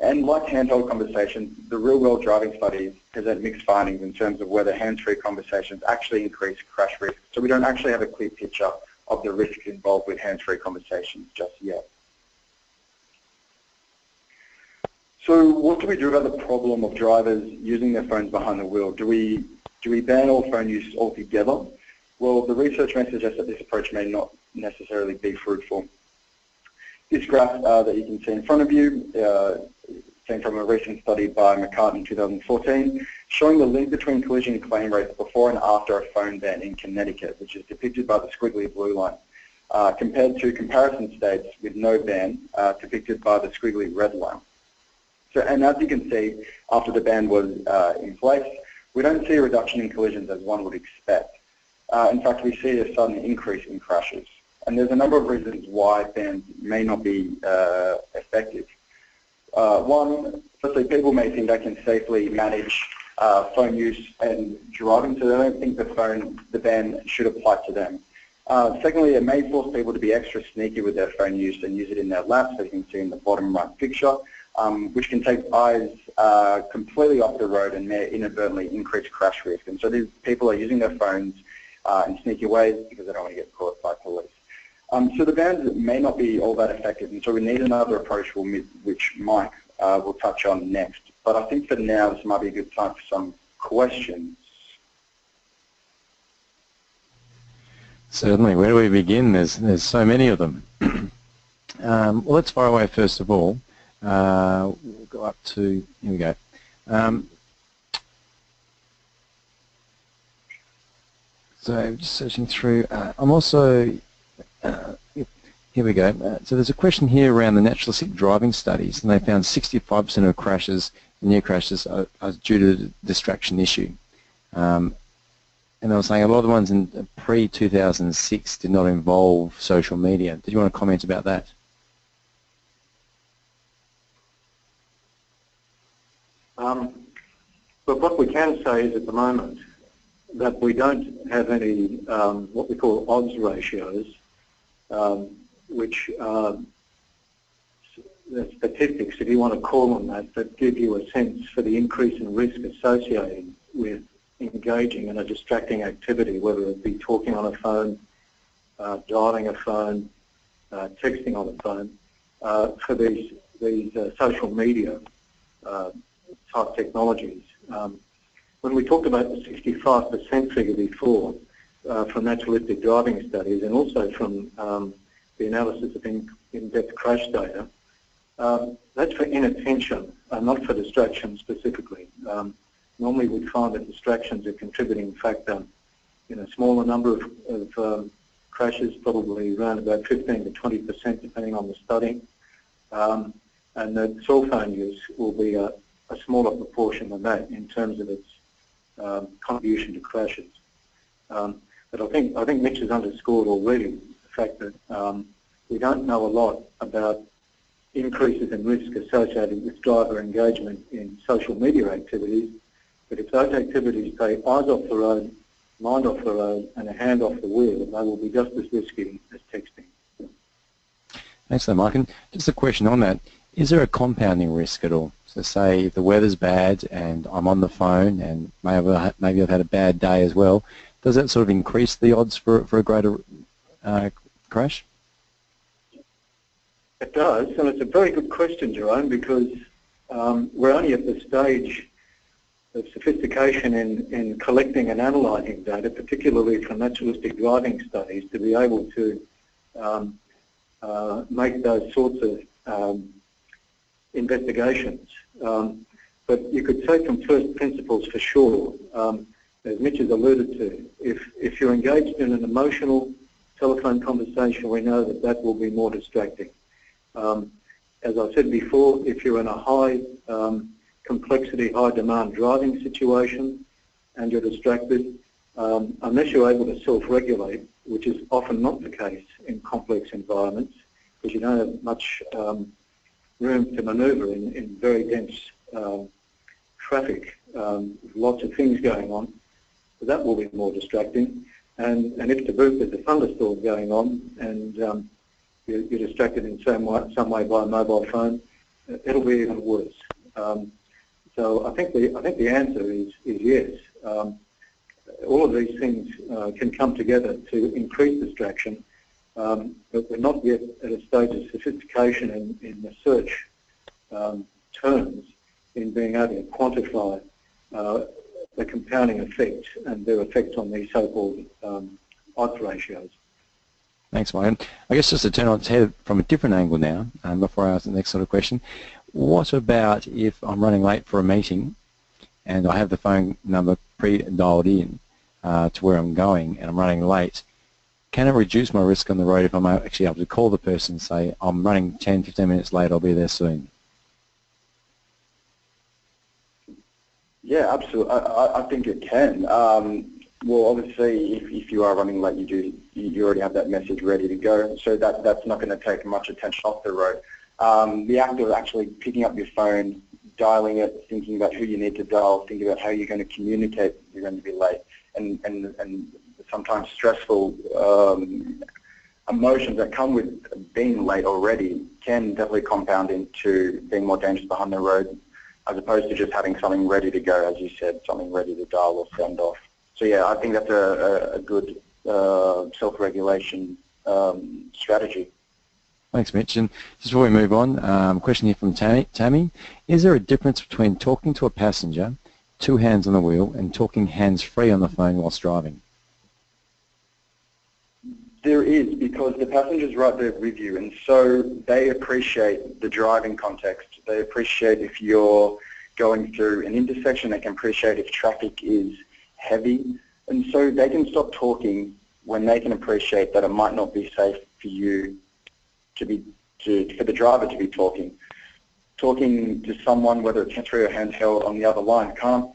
And like handheld conversations, the real-world driving studies present mixed findings in terms of whether hands-free conversations actually increase crash risk. So we don't actually have a clear picture of the risks involved with hands-free conversations just yet. So what do we do about the problem of drivers using their phones behind the wheel? Do we, do we ban all phone use altogether? Well, the research may suggest that this approach may not necessarily be fruitful. This graph uh, that you can see in front of you uh, came from a recent study by McCartan in 2014, showing the link between collision claim rates before and after a phone ban in Connecticut, which is depicted by the squiggly blue line, uh, compared to comparison states with no ban, uh, depicted by the squiggly red line. So, and as you can see, after the ban was uh, in place, we don't see a reduction in collisions as one would expect. Uh, in fact, we see a sudden increase in crashes. And there's a number of reasons why bans may not be uh, effective. Uh, one, firstly, people may think they can safely manage uh, phone use and driving, so they don't think the phone, the ban should apply to them. Uh, secondly, it may force people to be extra sneaky with their phone use and use it in their laps, as you can see in the bottom right picture, um, which can take eyes uh, completely off the road and may inadvertently increase crash risk. And so these people are using their phones uh, in sneaky ways because they don't want to get caught by police. Um, so the bans may not be all that effective, and so we need another approach which Mike uh, will touch on next. But I think for now, this might be a good time for some questions. Certainly. Where do we begin? There's, there's so many of them. um, well, let's fire away first of all. Uh, we'll go up to, here we go. Um, so just searching through. Uh, I'm also uh, here we go. Uh, so there's a question here around the naturalistic driving studies, and they found 65% of crashes, near crashes, are, are, due to the distraction issue. Um, and I was saying a lot of the ones in pre-2006 did not involve social media. Did you want to comment about that? Um, but what we can say is at the moment that we don't have any um, what we call odds ratios um, which the statistics, if you want to call them that, that give you a sense for the increase in risk associated with engaging in a distracting activity, whether it be talking on a phone, uh, dialing a phone, uh, texting on a phone, uh, for these, these uh, social media uh, type technologies. Um, when we talked about the 65% figure before, uh, from naturalistic driving studies and also from um, the analysis of in, in-depth crash data, um, that's for inattention, uh, not for distraction specifically. Um, normally we find that distractions are contributing factor in a smaller number of, of um, crashes, probably around about 15 to 20 percent depending on the study. Um, and the cell phone use will be a, a, smaller proportion than that in terms of its um, contribution to crashes. Um, but I think I think Mitch has underscored already the fact that um, we don't know a lot about increases in risk associated with driver engagement in social media activities. But if those activities take eyes off the road, mind off the road, and a hand off the wheel, they will be just as risky as texting. Thanks, so Mike. And just a question on that: Is there a compounding risk at all? So, say if the weather's bad and I'm on the phone, and maybe I've had a bad day as well does that sort of increase the odds for, for a greater uh, crash? It does, and it's a very good question, Jerome, because um, we're only at the stage of sophistication in, in collecting and analysing data, particularly from naturalistic driving studies, to be able to um, uh, make those sorts of um, investigations. Um, but you could say from first principles for sure, um, as Mitch has alluded to, if, if you're engaged in an emotional telephone conversation, we know that that will be more distracting. Um, as I said before, if you're in a high um, complexity, high demand driving situation and you're distracted, um, unless you're able to self-regulate, which is often not the case in complex environments, because you don't have much um, room to manoeuvre in, in very dense um, traffic, um, lots of things going on, that will be more distracting. And, and if boot there's a thunderstorm going on and um, you're, you're, distracted in some way, some way by a mobile phone, it'll be even worse. Um, so I think the I think the answer is is yes. Um, all of these things uh, can come together to increase distraction, um, but we're not yet at a stage of sophistication in, in the search um, terms in being able to quantify uh, the compounding effect and their effect on the so-called um, odds ratios. Thanks, Mike. I guess just to turn on its head from a different angle now, um, before I ask the next sort of question, what about if I'm running late for a meeting and I have the phone number pre-dialed in uh, to where I'm going and I'm running late? Can it reduce my risk on the road if I'm actually able to call the person and say, I'm running 10, 15 minutes late, I'll be there soon? Yeah, absolutely. I, I think it can. Um, well, obviously, if, if you are running late, you do you already have that message ready to go. So that that's not going to take much attention off the road. Um, the act of actually picking up your phone, dialing it, thinking about who you need to dial, thinking about how you're going to communicate you're going to be late, and and and sometimes stressful um, emotions that come with being late already can definitely compound into being more dangerous behind the road as opposed to just having something ready to go, as you said, something ready to dial or send off. So yeah, I think that's a, a, good uh, self-regulation um, strategy. Thanks, Mitch. And just before we move on, um, question here from Tammy. Tammy, is there a difference between talking to a passenger, two hands on the wheel, and talking hands-free on the phone whilst driving? There is, because the passenger's right there with you, and so they appreciate the driving context. They appreciate if you're going through an intersection. They can appreciate if traffic is heavy. And so they can stop talking when they can appreciate that it might not be safe for you to be, to, for the driver to be talking. Talking to someone, whether it's through a handheld on the other line, can't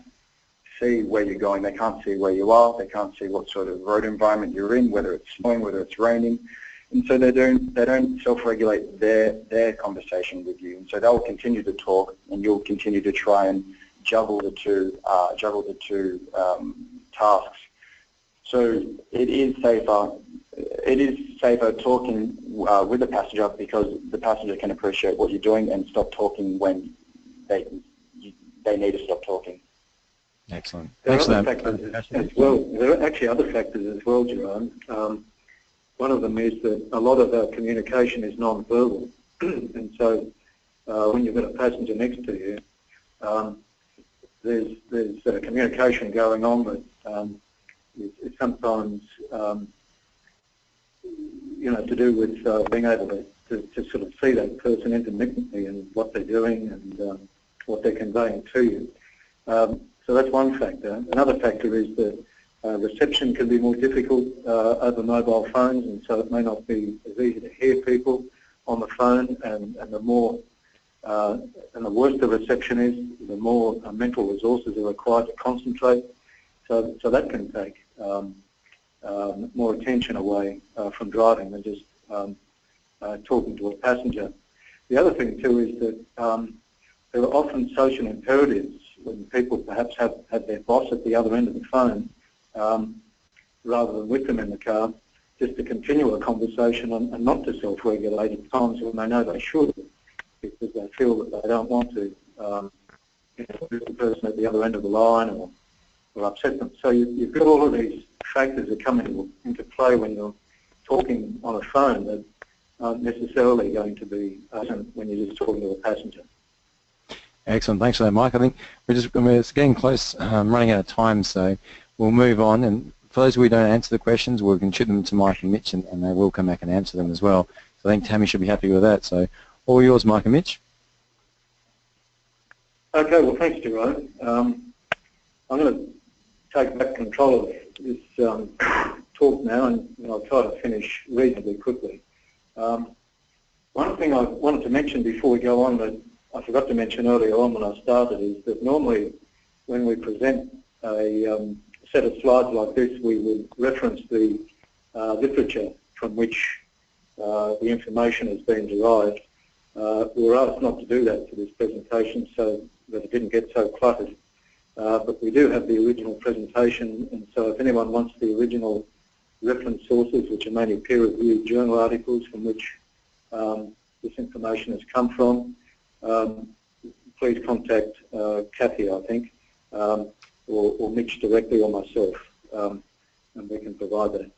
see where you're going. They can't see where you are. They can't see what sort of road environment you're in, whether it's snowing, whether it's raining. And so they don't, they don't self-regulate their, their conversation with you. And so they'll continue to talk and you'll continue to try and juggle the two, uh, juggle the two um, tasks. So it is safer, it is safer talking uh, with the passenger because the passenger can appreciate what you're doing and stop talking when they, they need to stop talking. Excellent. There are other factors as well. There are actually other factors as well, Jerome. Um, one of them is that a lot of our communication is non-verbal, and so uh, when you've got a passenger next to you, um, there's there's uh, communication going on, but um, it's, it's, sometimes um, you know to do with uh, being able to, to, to, sort of see that person intermittently and what they're doing and um, what they're conveying to you. So that's one factor. Another factor is that uh, reception can be more difficult uh, over mobile phones, and so it may not be as easy to hear people on the phone, and, and the more uh, and the worse the reception is, the more uh, mental resources are required to concentrate. So, so that can take um, um, more attention away uh, from driving than just um, uh, talking to a passenger. The other thing too is that um, there are often social imperatives when people perhaps have, have their boss at the other end of the phone um, rather than with them in the car, just to continue a conversation and, and not to self-regulate at times when they know they should because they feel that they don't want to um, the person at the other end of the line or, or upset them. So you, have got all of these factors that come into, into play when you're talking on a phone that aren't necessarily going to be present when you're just talking to a passenger. Excellent. Thanks for that, Mike. I think we're just getting close, um, running out of time, so we'll move on. And for those who don't answer the questions, we can shoot them to Mike and Mitch, and, and they will come back and answer them as well. So I think Tammy should be happy with that. So all yours, Mike and Mitch. Okay, well, thanks, Jerome. Um, I'm going to take back control of this um, talk now, and, and, I'll try to finish reasonably quickly. Um, one thing I wanted to mention before we go on that I forgot to mention earlier on when I started is that normally when we present a um, set of slides like this, we would reference the uh, literature from which uh, the information has been derived. Uh, we were asked not to do that for this presentation so that it didn't get so cluttered. Uh, but we do have the original presentation, and so if anyone wants the original reference sources, which are mainly peer-reviewed journal articles from which um, this information has come from, um, please contact uh, Kathy, I think, um, or, or, Mitch directly or myself, um, and we can provide that.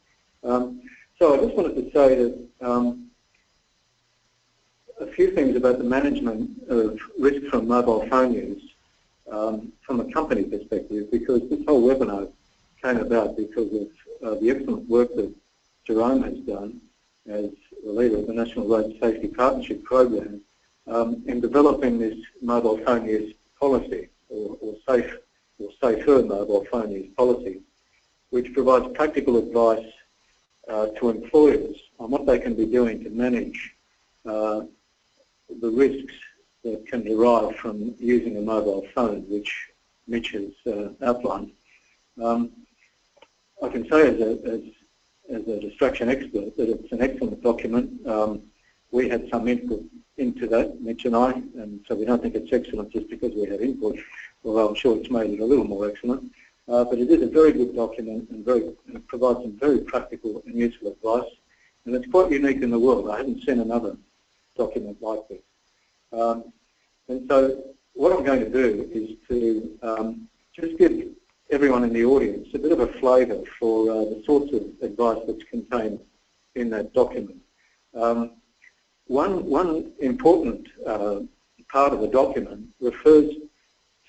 Um, so I just wanted to say that um, a few things about the management of risk from mobile phone use um, from a company perspective, because this whole webinar came about because of uh, the excellent work that Jerome has done as the leader of the National Road Safety Partnership Program um, in developing this mobile phone use policy or, or safe or safer mobile phone use policy, which provides practical advice uh, to employers on what they can be doing to manage uh, the risks that can derive from using a mobile phone, which Mitch has uh, outlined. Um, I can say as a, as, as a distraction expert that it's an excellent document. Um, we had some input into that, Mitch and I, and so we don't think it's excellent just because we had input, although I'm sure it's made it a little more excellent. Uh, but it is a very good document and, very, and it provides some very practical and useful advice. And it's quite unique in the world. I haven't seen another document like this. Um, and so what I'm going to do is to um, just give everyone in the audience a bit of a flavour for uh, the sorts of advice that's contained in that document. Um, one, one important uh, part of the document refers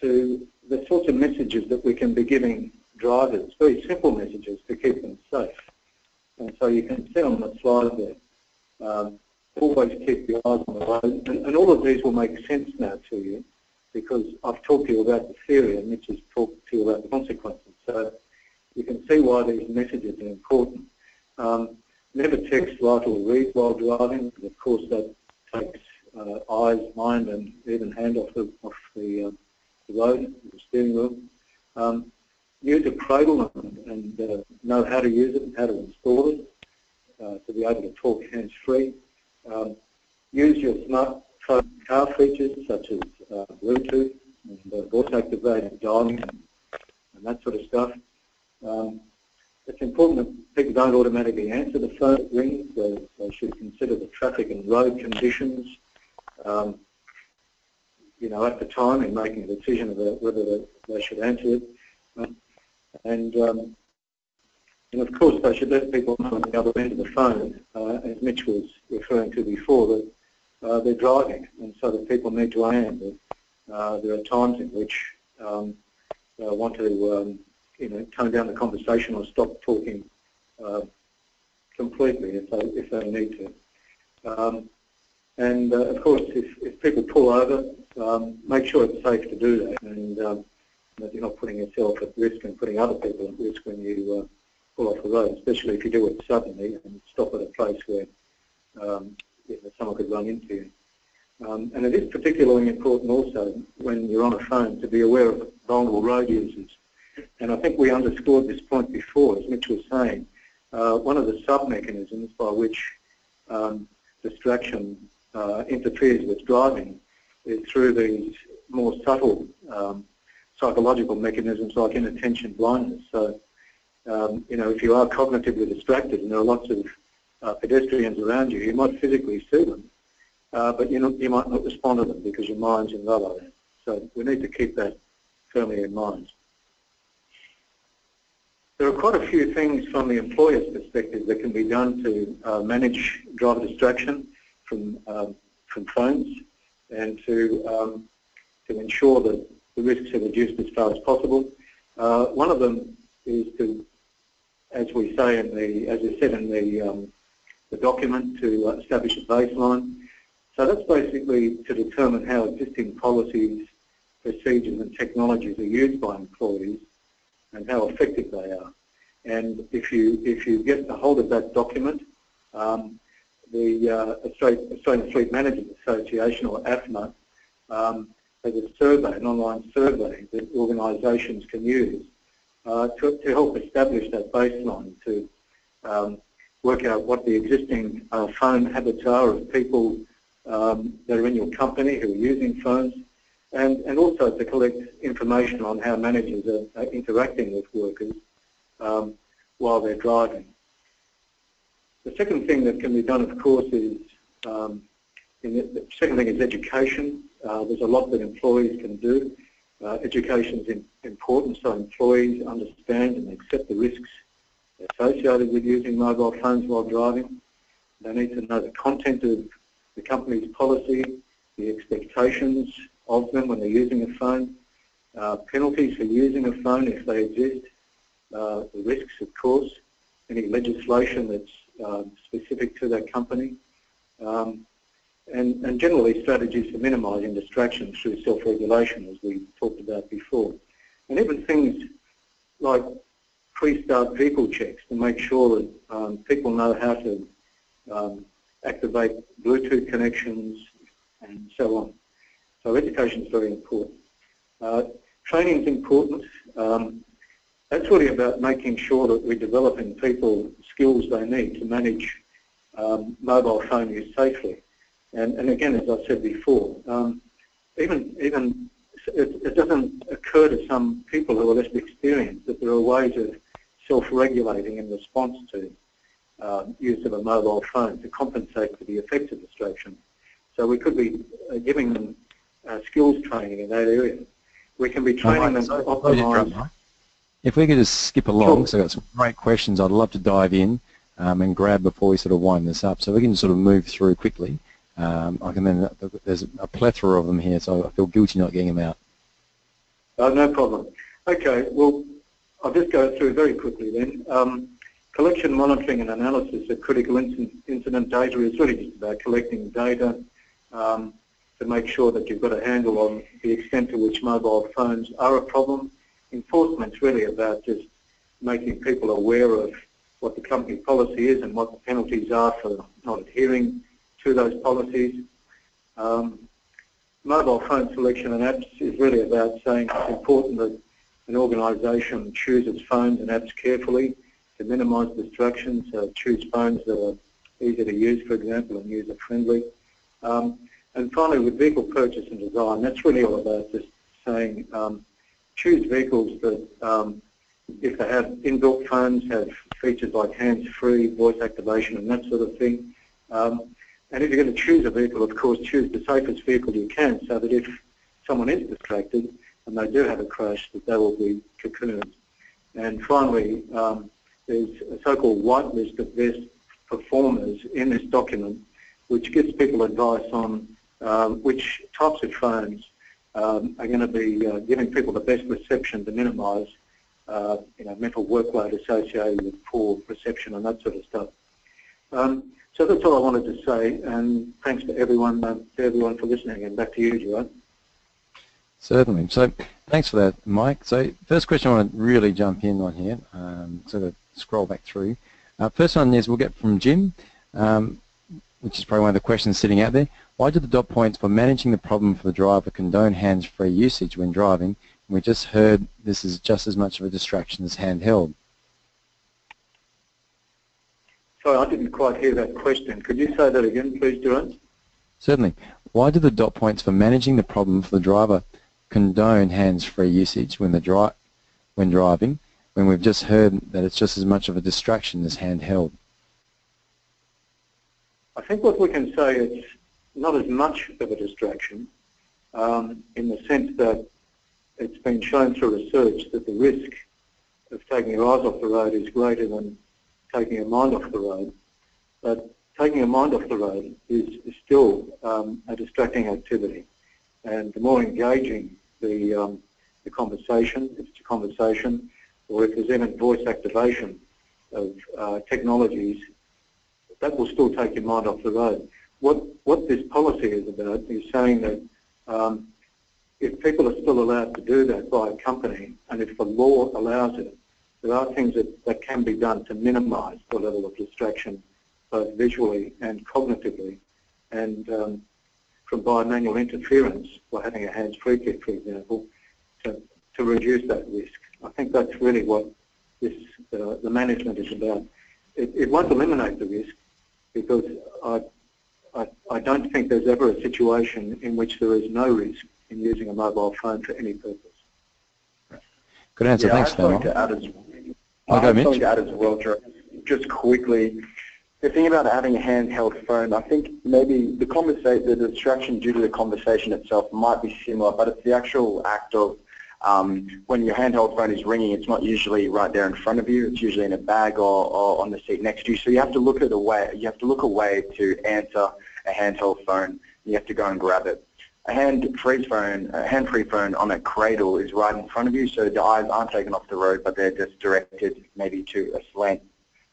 to the sorts of messages that we can be giving drivers, very simple messages to keep them safe. And so you can see on the slide there, um, always keep your eyes on the road. And, and, all of these will make sense now to you because I've talked to you about the theory and Mitch has talked to you about the consequences. So you can see why these messages are important. Um, never text, write or read while driving of course that takes uh, eyes, mind and even hand off the, off the, uh, the road, the steering wheel. Um, use a cradle and, and uh, know how to use it and how to install it uh, to be able to talk hands-free. Um, use your smartphone car features such as uh, Bluetooth and uh, voice-activated dialing and, and, that sort of stuff. Um, it's important that people don't automatically answer the phone that rings. They, they should consider the traffic and road conditions, um, you know, at the time in making a decision about whether they, they should answer it. Um, and um, and of course, they should let people know on the other end of the phone, uh, as Mitch was referring to before, that uh, they're driving, and so that people need to that uh, there are times in which um, they want to, um, you know, tone down the conversation or stop talking uh, completely if they if they need to. Um, and uh, of course, if, if people pull over, um, make sure it's safe to do that, and um, that you're not putting yourself at risk and putting other people at risk when you uh, pull off the road, especially if you do it suddenly and stop at a place where um, someone could run into you. Um, and it is particularly important also when you're on a phone to be aware of vulnerable road users. And I think we underscored this point before, as Mitch was saying. Uh, one of the sub-mechanisms by which um, distraction uh, interferes with driving is through these more subtle um, psychological mechanisms like inattention blindness. So um, you know, if you are cognitively distracted and there are lots of uh, pedestrians around you, you might physically see them, uh, but you, you might not respond to them because your mind's in that area. So we need to keep that firmly in mind. There are quite a few things from the employer's perspective that can be done to uh, manage driver distraction from, um, from phones and to, um, to ensure that the risks are reduced as far as possible. Uh, one of them is to as we say in the, as we said in the, um, the document, to establish a baseline. So that's basically to determine how existing policies, procedures and technologies are used by employees and how effective they are. And if you, if you get a hold of that document, um, the uh, Australian Fleet Managers Association, or AFMA, um, has a survey, an online survey that organisations can use uh, to, to, help establish that baseline to um, work out what the existing uh, phone habits are of people um, that are in your company who are using phones and, and also to collect information on how managers are, are interacting with workers um, while they're driving. The second thing that can be done, of course, is um, the second thing is education Uh, there's a lot that employees can do. Uh, education is important so employees understand and accept the risks associated with using mobile phones while driving. They need to know the content of the company's policy, the expectations of them when they're using a phone, uh, penalties for using a phone if they exist, uh, the risks of course, any legislation that's uh, specific to that company, um, and, and generally strategies for minimising distractions through self-regulation as we talked about before. And even things like pre-start vehicle checks to make sure that um, people know how to um, activate Bluetooth connections and so on. So education is very important. Uh, training is important. Um, that's really about making sure that we're developing people skills they need to manage um, mobile phone use safely. And, and again, as I said before, um, even even it, it, doesn't occur to some people who are less experienced that there are ways of self-regulating in response to uh, use of a mobile phone to compensate for the effects of distraction. So we could be uh, giving them uh, skills training in that area. We can be training them to optimise. If we could just skip along, sure. so I've got some great questions I'd love to dive in um, and grab before we sort of wind this up. So we can sort of move through quickly. Um, I can then, there's a plethora of them here, so I feel guilty not getting them out. Oh, no problem. Okay, well, I'll just go through very quickly then. Um, collection, monitoring and analysis of critical incident data is really just about collecting data um, to make sure that you've got a handle on the extent to which mobile phones are a problem. Enforcement is really about just making people aware of what the company policy is and what the penalties are for not adhering to those policies. Um, mobile phone selection and apps is really about saying it's important that an organisation choose its phones and apps carefully to minimise distractions, uh, choose phones that are easy to use, for example, and user-friendly. Um, and finally, with vehicle purchase and design, that's really all about just saying um, choose vehicles that, um, if they have inbuilt phones, have features like hands-free, voice activation and that sort of thing. Um, and if you're going to choose a vehicle, of course, choose the safest vehicle you can so that if someone is distracted and they do have a crash, that they will be cocooned. And finally, um, there's a so-called whitelist of best performers in this document, which gives people advice on um, which types of phones um, are going to be uh, giving people the best reception to minimise uh, you know, mental workload associated with poor reception and that sort of stuff. Um, so that's all I wanted to say, and thanks to everyone, uh, to everyone for listening, and back to you, Joanne. Certainly. So thanks for that, Mike. So first question I want to really jump in on here, um, sort of scroll back through. Uh, first one is we'll get from Jim, um, which is probably one of the questions sitting out there. Why do the dot points for managing the problem for the driver condone hands-free usage when driving? We just heard this is just as much of a distraction as handheld. Sorry, I didn't quite hear that question. Could you say that again, please, Durant? Certainly. Why do the dot points for managing the problem for the driver condone hands-free usage when, the dri when driving, when we've just heard that it's just as much of a distraction as handheld? I think what we can say is not as much of a distraction um, in the sense that it's been shown through research that the risk of taking your eyes off the road is greater than taking your mind off the road. But taking your mind off the road is, is still um, a distracting activity. And the more engaging the, um, the conversation, if it's a conversation, or if there's even voice activation of uh, technologies, that will still take your mind off the road. What, what this policy is about is saying that um, if people are still allowed to do that by a company, and if the law allows it, there are things that, that can be done to minimise the level of distraction, both visually and cognitively. And um, from bimanual interference, by having a hands-free kit, for example, to, to reduce that risk. I think that's really what this, uh, the management is about. It, it won't eliminate the risk because I, I, I don't think there's ever a situation in which there is no risk in using a mobile phone for any purpose. Good answer. Yeah, Thanks, I'd to add as, oh, I'd like to add as well, just quickly, the thing about having a handheld phone, I think maybe the conversation, the distraction due to the conversation itself might be similar, but it's the actual act of um, when your handheld phone is ringing, it's not usually right there in front of you. It's usually in a bag or, or on the seat next to you. So you have to look at a way. You have to look away to answer a handheld phone. You have to go and grab it. A hand-free phone, a hand-free phone on a cradle is right in front of you, so the eyes aren't taken off the road, but they're just directed maybe to a slant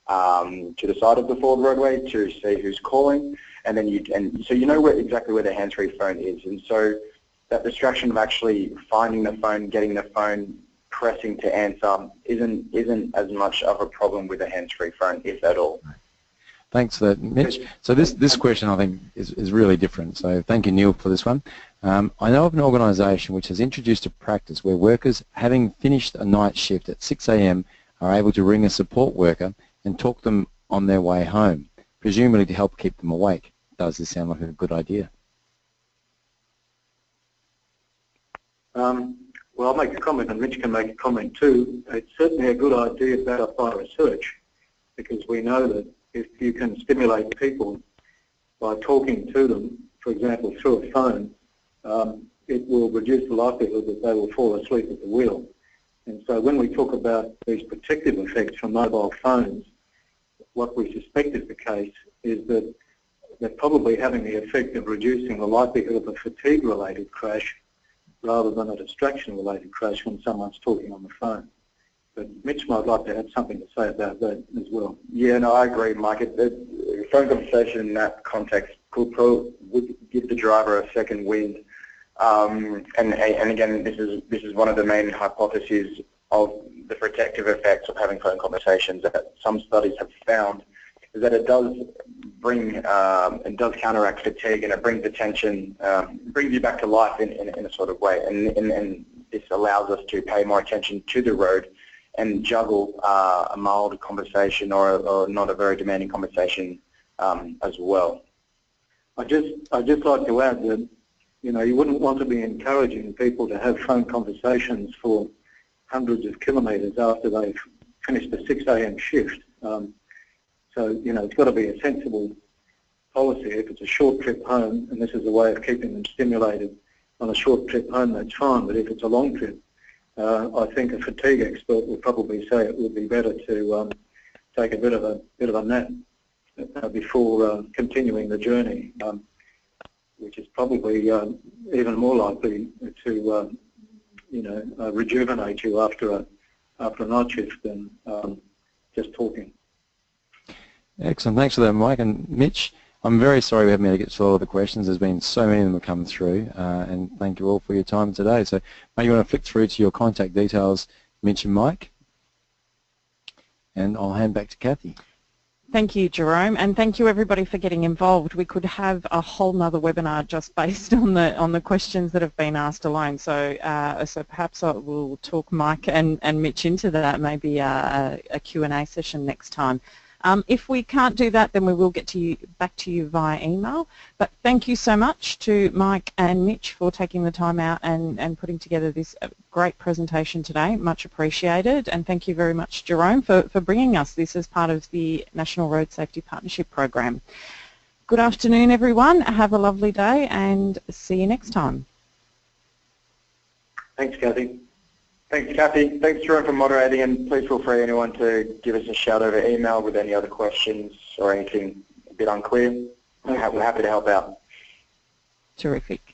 um, to the side of the forward roadway to see who's calling, and then you and so you know where, exactly where the hands-free phone is, and so that distraction of actually finding the phone, getting the phone, pressing to answer isn't isn't as much of a problem with a hands-free phone, if at all. Thanks for that, Mitch. So this, this question I think is, is really different. So thank you, Neil, for this one. Um, I know of an organisation which has introduced a practice where workers, having finished a night shift at 6 a.m., are able to ring a support worker and talk them on their way home, presumably to help keep them awake. Does this sound like a good idea? Um, well, I'll make a comment and Mitch can make a comment too. It's certainly a good idea up by research because we know that if you can stimulate people by talking to them, for example, through a phone, um, it will reduce the likelihood that they will fall asleep at the wheel. And so when we talk about these protective effects from mobile phones, what we suspect is the case is that they're probably having the effect of reducing the likelihood of a fatigue-related crash rather than a distraction-related crash when someone's talking on the phone. But Mitch might like to have something to say about that as well. Yeah, no, I agree, Mike. It, it, phone conversation in that context could pro, would give the driver a second wind. Um, and, and again, this is this is one of the main hypotheses of the protective effects of having phone conversations that some studies have found is that it does bring, um, it does counteract fatigue and it brings attention, um, brings you back to life in, in, in a sort of way. And, and, and, this allows us to pay more attention to the road and juggle uh, a mild conversation or, or not a very demanding conversation um, as well. I just, I'd just like to add that, you know, you wouldn't want to be encouraging people to have phone conversations for hundreds of kilometres after they've finished a 6 a.m. shift. Um, so, you know, it's got to be a sensible policy. If it's a short trip home, and this is a way of keeping them stimulated on a short trip home, that's fine. But if it's a long trip, uh, I think a fatigue expert would probably say it would be better to um, take a bit of a bit of a nap uh, before uh, continuing the journey, um, which is probably um, even more likely to um, you know, uh, rejuvenate you after a after a night shift than um, just talking. Excellent. Thanks for that, Mike. And Mitch, I'm very sorry we haven't been able to get to all of the questions. There's been so many of them have come through. Uh, and thank you all for your time today. So maybe you want to flick through to your contact details, Mitch and Mike. And I'll hand back to Kathy. Thank you, Jerome, and thank you everybody for getting involved. We could have a whole nother webinar just based on the on the questions that have been asked alone. So, uh, so perhaps I will talk Mike and, and Mitch into that, maybe a, a Q&A session next time. Um, if we can't do that, then we will get to you, back to you via email. But thank you so much to Mike and Mitch for taking the time out and, and putting together this uh, great presentation today. Much appreciated. And thank you very much, Jerome, for, for bringing us this as part of the National Road Safety Partnership Program. Good afternoon, everyone. Have a lovely day and see you next time. Thanks, Kathy. Thanks, Kathy. Thanks, Jerome, for moderating, and please feel free, anyone, to give us a shout over email with any other questions or anything a bit unclear. We're happy to help out. Terrific.